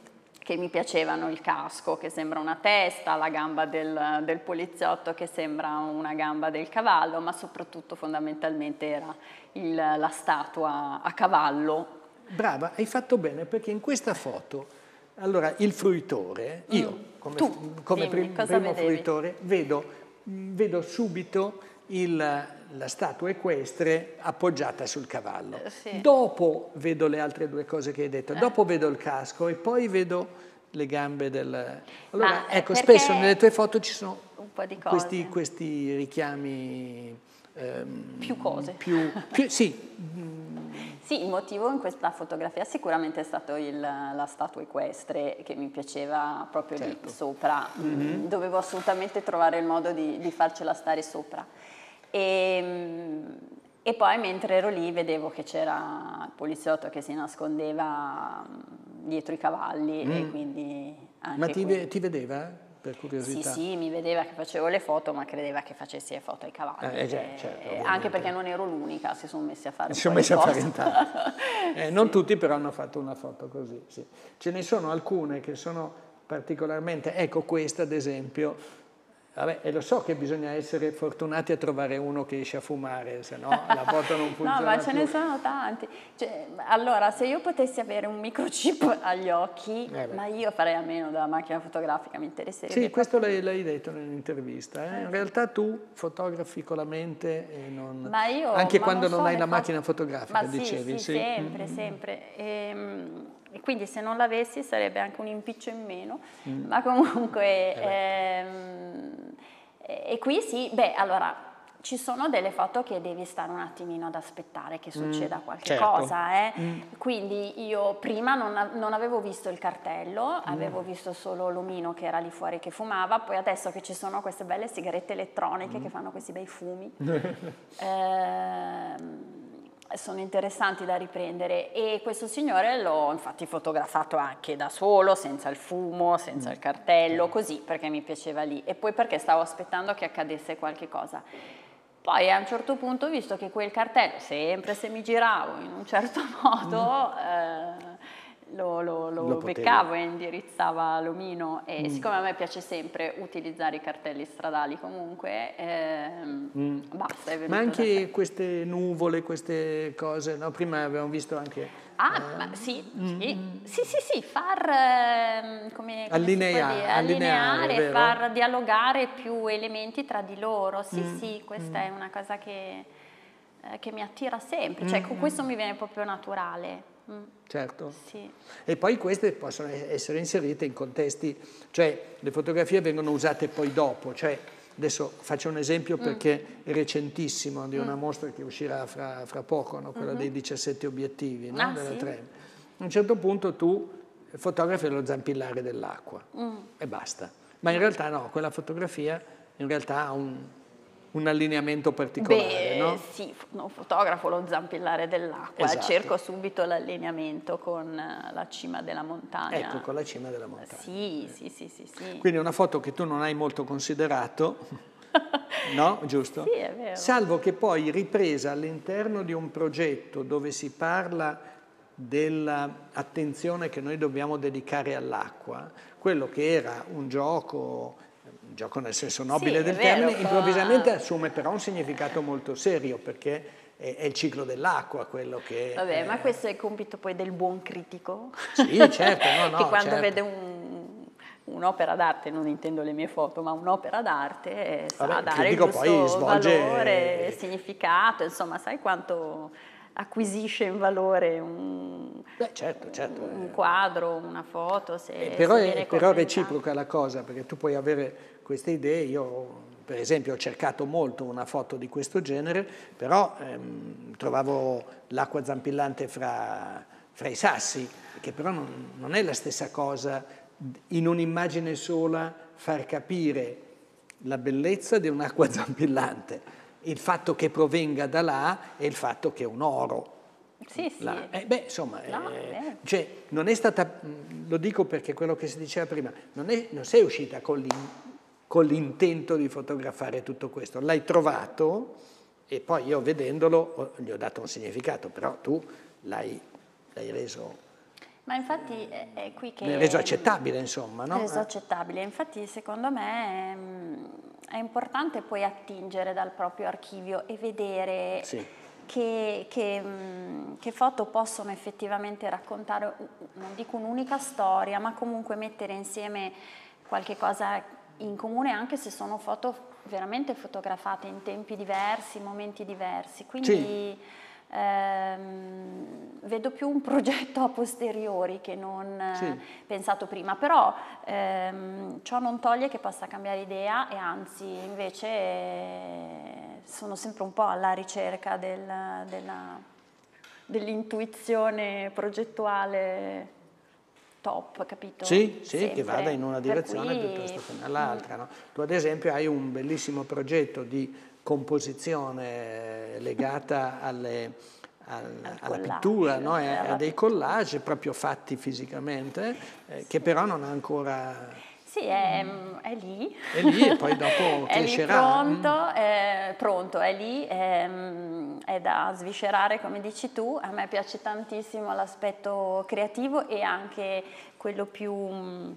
che mi piacevano il casco che sembra una testa, la gamba del, del, poliziotto che sembra una gamba del cavallo, ma soprattutto fondamentalmente era il, la statua a cavallo. Brava, hai fatto bene perché in questa foto, allora il fruitore, io mm. come, tu, come dimmi, prim, primo vedevi? fruitore, vedo, vedo subito il, la statua equestre appoggiata sul cavallo. Eh, sì. Dopo vedo le altre due cose che hai detto, eh. dopo vedo il casco e poi vedo le gambe del... Allora, Ma, ecco, spesso nelle tue foto ci sono questi, questi, richiami... Ehm, più cose. Più, più, *laughs* sì. sì, il motivo in questa fotografia sicuramente è stato il, la statua equestre che mi piaceva proprio certo. lì sopra. Mm-hmm. Dovevo assolutamente trovare il modo di, di farcela stare sopra. E, ehm, e poi mentre ero lì vedevo che c'era il poliziotto che si nascondeva mm, dietro i cavalli mm. e quindi... Ma ti, ti, vedeva per curiosità? Sì, sì, mi vedeva che facevo le foto ma credeva che facessi le foto ai cavalli. Eh, cioè, certo, anche perché non ero l'unica, si sono messi a fare Si sono messi a fare in *laughs* eh, Non tutti però hanno fatto una foto così, sì. Ce ne sono alcune che sono particolarmente... Ecco questa ad esempio Vabbè, e lo so che bisogna essere fortunati a trovare uno che esce a fumare, se no la foto non *laughs* funziona No, ma ce più. ne sono tanti. Cioè, allora, se io potessi avere un microchip *laughs* agli occhi, eh ma io farei a meno della macchina fotografica, mi interesserebbe. Sì, questo l'hai, l'hai, detto nell'intervista. Eh? In realtà tu fotografi con la mente e non... Ma io, Anche ma quando non, non hai la macchina fotografica, ma dicevi. Sì, sì, sempre, mm. sempre. E, ehm, e quindi se non l'avessi sarebbe anche un impiccio in meno, mm. ma comunque... Eh ehm, e qui sì, beh, allora ci sono delle foto che devi stare un attimino ad aspettare che mm, succeda mm, qualche certo. cosa. Eh? Mm. Quindi io prima non, non, avevo visto il cartello, mm. avevo visto solo l'omino che era lì fuori che fumava, poi adesso che ci sono queste belle sigarette elettroniche che mm. fanno questi bei fumi. *laughs* eh, sono interessanti da riprendere e questo signore l'ho infatti fotografato anche da solo, senza il fumo, senza il cartello, così perché mi piaceva lì. E poi perché stavo aspettando che accadesse qualche cosa. Poi a un certo punto, visto che quel cartello, sempre se mi giravo in un certo *laughs* modo, eh, lo, lo, lo, lo beccavo e indirizzava l'omino e mm. siccome a me piace sempre utilizzare i cartelli stradali comunque, ehm, mm. basta. È ma anche queste nuvole, queste cose, no? prima abbiamo visto anche... Ah, eh, ma sì, mm. sì, sì, sì, sì, far eh, come, come Allinea, dire, allineare, allineare far dialogare più elementi tra di loro, sì, mm. sì, questa è mm. una cosa che, eh, che mi attira sempre, cioè con questo mi viene proprio naturale. Mm. Certo. Sì. E poi queste possono essere inserite in contesti, cioè le fotografie vengono usate poi dopo, cioè adesso faccio un esempio mm. perché è recentissimo di una mm. mostra che uscirà fra, fra poco, no? quella mm-hmm. dei 17 obiettivi no? ah, della sì? A un certo punto tu fotografi lo zampillare dell'acqua mm. e basta. Ma in realtà no, quella fotografia in realtà ha un, un allineamento particolare, Beh, no? sì, non fotografo lo zampillare dell'acqua, esatto. cerco subito l'allineamento con eh, la cima della montagna. Ecco, con la cima della montagna. Sì, sì, sì, sì, sì. Quindi è una foto che tu non hai molto considerato, *laughs* no? Giusto? Sì, è vero. Salvo che poi ripresa all'interno di un progetto dove si parla dell'attenzione che noi dobbiamo dedicare all'acqua, quello che era un gioco gioco nel senso nobile sì, del termine, vero, improvvisamente fa... assume però un significato molto serio perché è, il ciclo dell'acqua quello che... Vabbè, è... ma questo è il compito poi del buon critico. Sì, *laughs* certo, no, no, che quando certo. vede un, un'opera d'arte, non intendo le mie foto, ma un'opera d'arte sa Vabbè, dare il giusto svolge... valore, significato, insomma, sai quanto acquisisce in valore un, Beh, certo, certo. un quadro, una foto. Se, eh, però se è però reciproca la cosa, perché tu puoi avere queste idee, io per esempio ho cercato molto una foto di questo genere, però ehm, trovavo l'acqua zampillante fra, fra, i sassi, che però non, non è la stessa cosa in un'immagine sola far capire la bellezza di un'acqua *laughs* zampillante il fatto che provenga da là e il fatto che è un oro. Sì, sì. Eh, beh, insomma, no, eh, cioè, non è stata, lo dico perché quello che si diceva prima, non, è, non sei uscita con, l'in, con l'intento di fotografare tutto questo, l'hai trovato e poi io vedendolo gli ho dato un significato, però tu l'hai, l'hai reso ma infatti è, qui che... L'hai reso accettabile, insomma, no? Reso accettabile. Infatti, secondo me, è, è importante poi attingere dal proprio archivio e vedere sì. che, che, che, foto possono effettivamente raccontare, non dico un'unica storia, ma comunque mettere insieme qualche cosa in comune, anche se sono foto veramente fotografate in tempi diversi, momenti diversi. Quindi... Sì ehm, vedo più un progetto a posteriori che non sì. pensato prima, però ehm, ciò non toglie che possa cambiare idea e anzi invece eh, sono sempre un po' alla ricerca del, della, dell'intuizione progettuale top, capito? Sì, sì che vada in una direzione cui... piuttosto che nell'altra. No? Tu ad esempio hai un bellissimo progetto di composizione legata alle, al, Al alla pittura, no? e a dei collage proprio fatti fisicamente, eh, che però non ha ancora... Sì, è, è, lì. È lì e poi dopo *laughs* crescerà. È pronto, è pronto, è lì, è, è, da sviscerare come dici tu. A me piace tantissimo l'aspetto creativo e anche quello più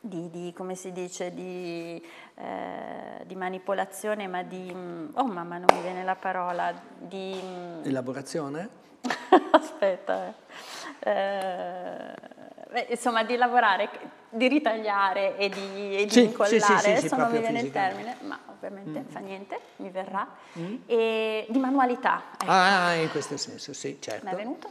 di, di, come si dice, di, eh, di, manipolazione, ma di... Oh mamma, non mi viene la parola, di... Elaborazione? *laughs* Aspetta, eh. Eh, insomma, di lavorare, di ritagliare e di, e sì, incollare, sì, sì, adesso non mi viene il termine, ma ovviamente mm. fa niente, mi verrà, mm. e di manualità. Ecco. Ah, in questo senso, sì, certo. Mi è venuto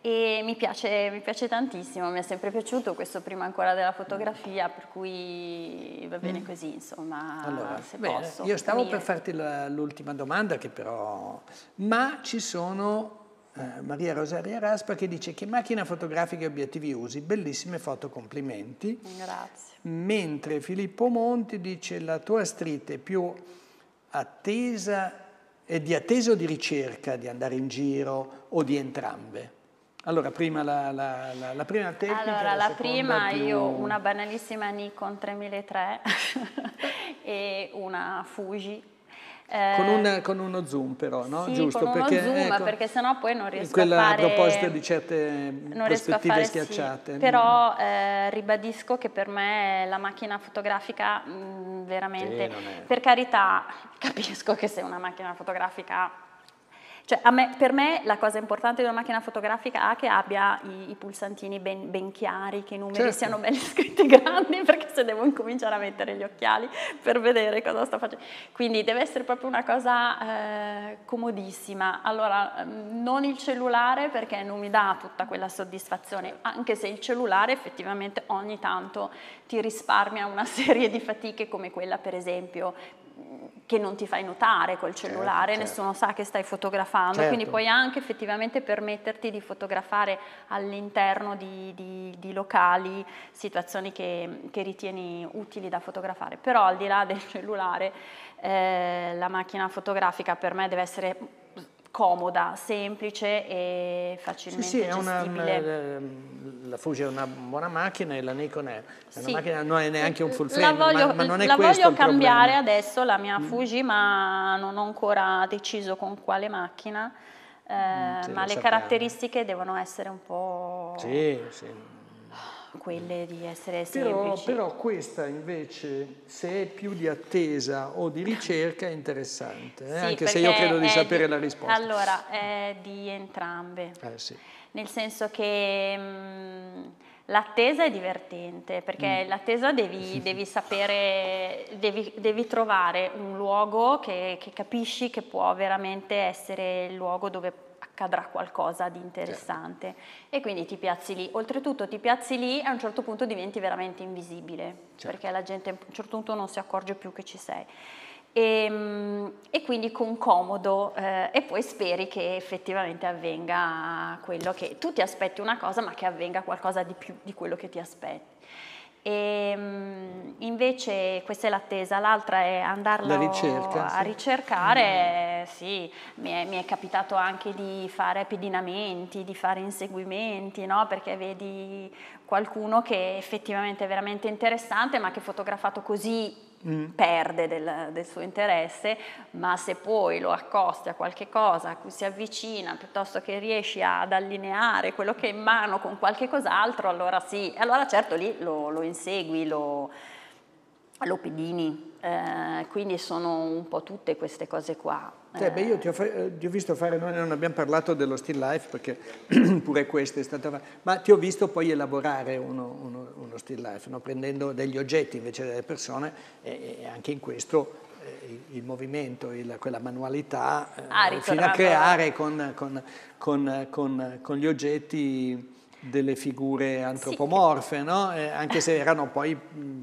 e mi piace, mi piace, tantissimo, mi è sempre piaciuto questo prima ancora della fotografia, per cui va bene mm. così, insomma, allora, se bene, posso. Io stavo finire. per farti l'ultima domanda, che però... Ma ci sono eh, Maria Rosaria Raspa che dice che macchina fotografica e obiettivi usi, bellissime foto, complimenti. Grazie. Mentre Filippo Monti dice la tua street è più attesa, è di attesa o di ricerca di andare in giro o di entrambe? Allora, prima la, la, la, la prima tecnica. Allora, la, prima più... io una banalissima Nikon 3003 *laughs* e una Fuji con, un, con, uno zoom però, no? Sì, Giusto, con uno perché, zoom, ecco, perché sennò poi non riesco quella, a fare... a proposito di certe prospettive schiacciate. Sì. Però eh, ribadisco che per me la macchina fotografica mh, mm, veramente... Sì, per carità, *laughs* capisco che se una macchina fotografica cioè, me, per me la cosa importante di una macchina fotografica è che abbia i, i pulsantini ben, ben, chiari, che i numeri certo. siano belli *laughs* scritti grandi, perché se devo incominciare a mettere gli occhiali per vedere cosa sto facendo. Quindi deve essere proprio una cosa eh, comodissima. Allora, mm, non il cellulare perché non mi dà tutta quella soddisfazione, anche se il cellulare effettivamente ogni tanto ti risparmia una *laughs* serie di fatiche come quella per esempio che non ti fai notare col certo, cellulare, certo, nessuno sa che stai fotografando, certo. quindi puoi anche effettivamente permetterti di fotografare all'interno di, di, di, locali situazioni che, che, ritieni utili da fotografare, però al di là del cellulare eh, la macchina fotografica per me deve essere comoda, semplice e facilmente sì, sì, gestibile. Una, la Fuji è una buona macchina e la Nikon è una sì. macchina, non è neanche un full frame, voglio, ma, ma, non è la questo voglio cambiare adesso, la mia mm. Fuji, ma non ho ancora deciso con quale macchina, eh, mm, ma le sappiamo. caratteristiche devono essere un po'... Sì, sì quelle di essere semplici. Però, però, questa invece, se è più di attesa o di ricerca, è interessante, eh? sì, anche se io credo di sapere di, la risposta. Allora, è di entrambe, eh, sì. nel senso che... Mh, L'attesa è divertente perché mm. l'attesa devi, *laughs* devi sapere, devi, devi, trovare un luogo che, che, capisci che può veramente essere il luogo dove accadrà qualcosa di interessante certo. e quindi ti piazzi lì. Oltretutto ti piazzi lì e a un certo punto diventi veramente invisibile, certo. perché la gente a un certo punto non si accorge più che ci sei. E, ehm, e quindi con comodo eh, e poi speri che effettivamente avvenga quello che tu ti aspetti una cosa ma che avvenga qualcosa di più di quello che ti aspetti. E, ehm, invece questa è l'attesa, l'altra è andarlo ricerca, a sì. ricercare, mm. sì, mi è, mi è, capitato anche di fare pedinamenti, di fare inseguimenti, no? perché vedi qualcuno che effettivamente è veramente interessante ma che fotografato così mm. perde del, del, suo interesse, ma se poi lo accosti a qualche cosa a cui si avvicina, piuttosto che riesci ad allineare quello che è in mano con qualche cos'altro, allora sì, allora certo lì lo, lo insegui, lo, lo pedini, eh, quindi sono un po' tutte queste cose qua. Cioè, beh, io ti ho, eh, ti ho, visto fare, noi non abbiamo parlato dello still life perché *clears throat* pure questo è stato, ma ti ho visto poi elaborare uno, uno, uno still life, no? prendendo degli oggetti invece delle persone e, e anche in questo eh, il, movimento, il, quella manualità, ah, eh, fino a creare con, con, con, con gli oggetti delle figure antropomorfe, sì. no? eh, anche se erano poi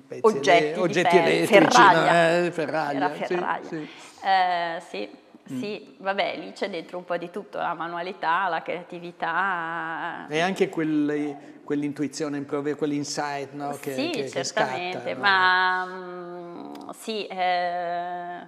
pezzi oggetti, oggetti elettrici, ferraglia. No? Eh, ferraglia. ferraglia. Sì, sì. Eh, sì. Mm. Sì, vabbè, lì c'è dentro un po' di tutto, la manualità, la creatività. E anche quelle, quell'intuizione, quell'insight no? che, sì, che, certamente, che scatta, ma no? sì, eh,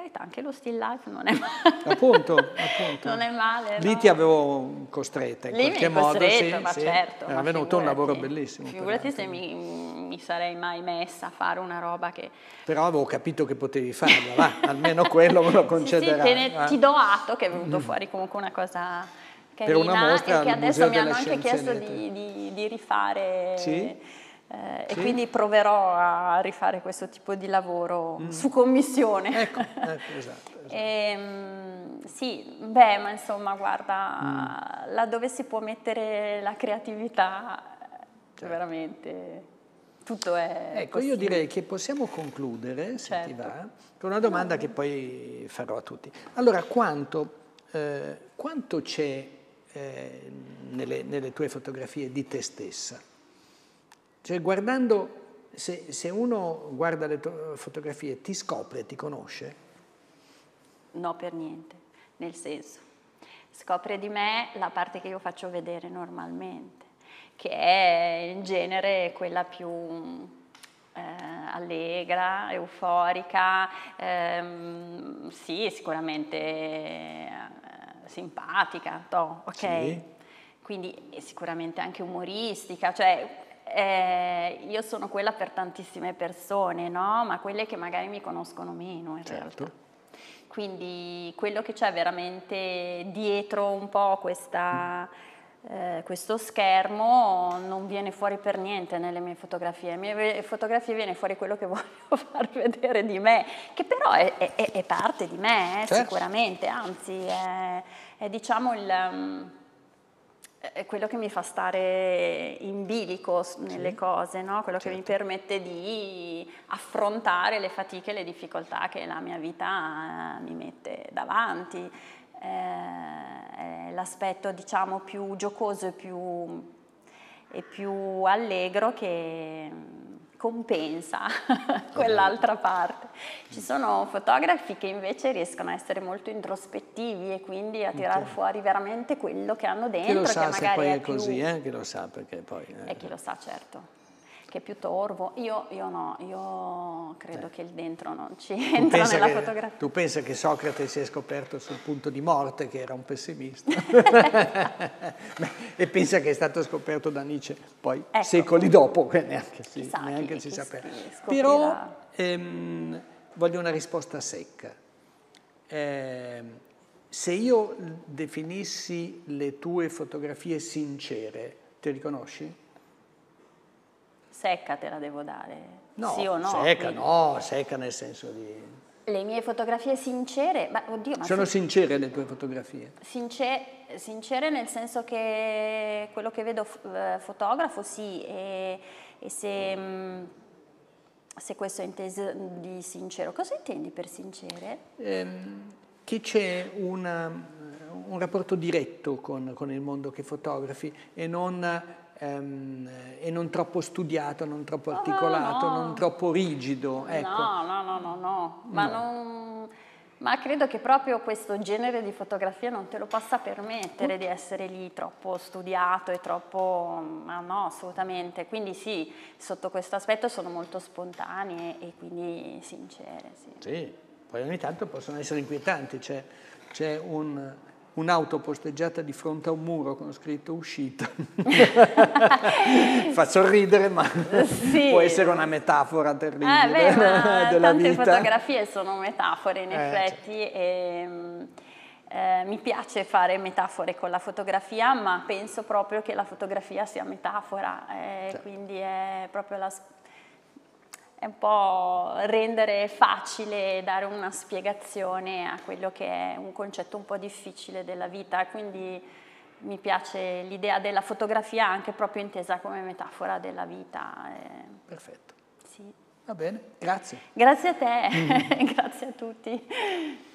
carità, anche lo still life non è *laughs* male. Appunto, appunto. non è male. Lì no? ti avevo costretta in Lì qualche modo. Sì, ma sì. certo. Era venuto un lavoro bellissimo. Figurati se mi, mi, sarei mai messa a fare una roba che... Però avevo capito che potevi farla, va, *laughs* almeno quello me lo concederai. sì, sì, ne, ti do atto che è venuto mm. fuori comunque una cosa carina per una mostra e che adesso mi hanno anche chiesto di, di, di, rifare... Sì? Eh, sì. E quindi proverò a rifare questo tipo di lavoro mm. su commissione. Ecco, *laughs* ecco esatto. esatto. e, ehm, sì, beh, ma insomma, guarda, mm. laddove si può mettere la creatività, certo. veramente tutto è Ecco, possibile. io direi che possiamo concludere, se certo. ti va, con una domanda che poi farò a tutti. Allora, quanto, eh, quanto c'è eh, nelle, nelle tue fotografie di te stessa? Cioè guardando, se, se uno guarda le fotografie, ti scopre, ti conosce? No, per niente, nel senso, scopre di me la parte che io faccio vedere normalmente, che è in genere quella più eh, allegra, euforica, ehm, sì, sicuramente eh, simpatica, to, ok? Sì. Quindi sicuramente anche umoristica, cioè eh, io sono quella per tantissime persone, no? Ma quelle che magari mi conoscono meno in certo. realtà. Quindi quello che c'è veramente dietro un po' questa, eh, questo schermo non viene fuori per niente nelle mie fotografie. Le mie fotografie viene fuori quello che *laughs* voglio far vedere di me, che però è, è, è parte di me, eh, certo. sicuramente, anzi è, è diciamo il... Um, è quello che mi fa stare in bilico nelle sì. cose, no? quello certo. che mi certo. permette di affrontare le fatiche e le difficoltà che la mia vita eh, mi mette davanti. Eh, l'aspetto diciamo più giocoso e più, e più allegro che compensa *laughs* quell'altra parte. Ci sono fotografi che invece riescono a essere molto introspettivi e quindi a tirare fuori veramente quello che hanno dentro. Chi lo sa che magari poi è, è così, più... eh? chi lo sa perché poi... Eh. E chi lo sa, certo che è più torvo. Io, io no, io credo eh. che il dentro non ci *laughs* entra nella che, fotografia. Tu pensi che Socrate si è scoperto sul punto di morte, che era un pessimista, *laughs* e pensa che è stato scoperto da Nietzsche poi ecco. secoli dopo, che neanche, si, Chissà, neanche chi, si sapeva. Però ehm, voglio una risposta secca. Eh, se io definissi le tue fotografie sincere, ti riconosci? Secca te la devo dare? No, sì o no? secca Quindi... no, secca nel senso di... Le mie fotografie sincere, ma oddio, ma Sono sincere le tue fotografie? Sincer sincere nel senso che quello che vedo eh, fotografo sì, e, e se, mm, se, questo è inteso di sincero, cosa intendi per sincere? Ehm, che c'è una un rapporto diretto con, con, il mondo che fotografi e non, ehm, e non troppo studiato, non troppo articolato, no, no. non troppo rigido. Ecco. No, no, no, no, no. Ma no. non ma credo che proprio questo genere di fotografia non te lo possa permettere di essere lì troppo studiato e troppo... Ma no, assolutamente. Quindi sì, sotto questo aspetto sono molto spontanee e quindi sincere. Sì, sì poi ogni tanto possono essere inquietanti. C'è un un'auto posteggiata di fronte a un muro con scritto uscita. *laughs* Fa sorridere, ma sì. può essere una metafora terribile eh, beh, *laughs* della tante vita. fotografie sono metafore in eh, effetti certo. e mm, eh, mi piace fare metafore con la fotografia, ma penso proprio che la fotografia sia metafora, eh, certo. quindi è proprio la è un po' rendere facile dare una spiegazione a quello che è un concetto un po' difficile della vita, quindi mi piace l'idea della fotografia anche proprio intesa come metafora della vita. Perfetto. Sì. Va bene, grazie. Grazie a te, *laughs* grazie a tutti.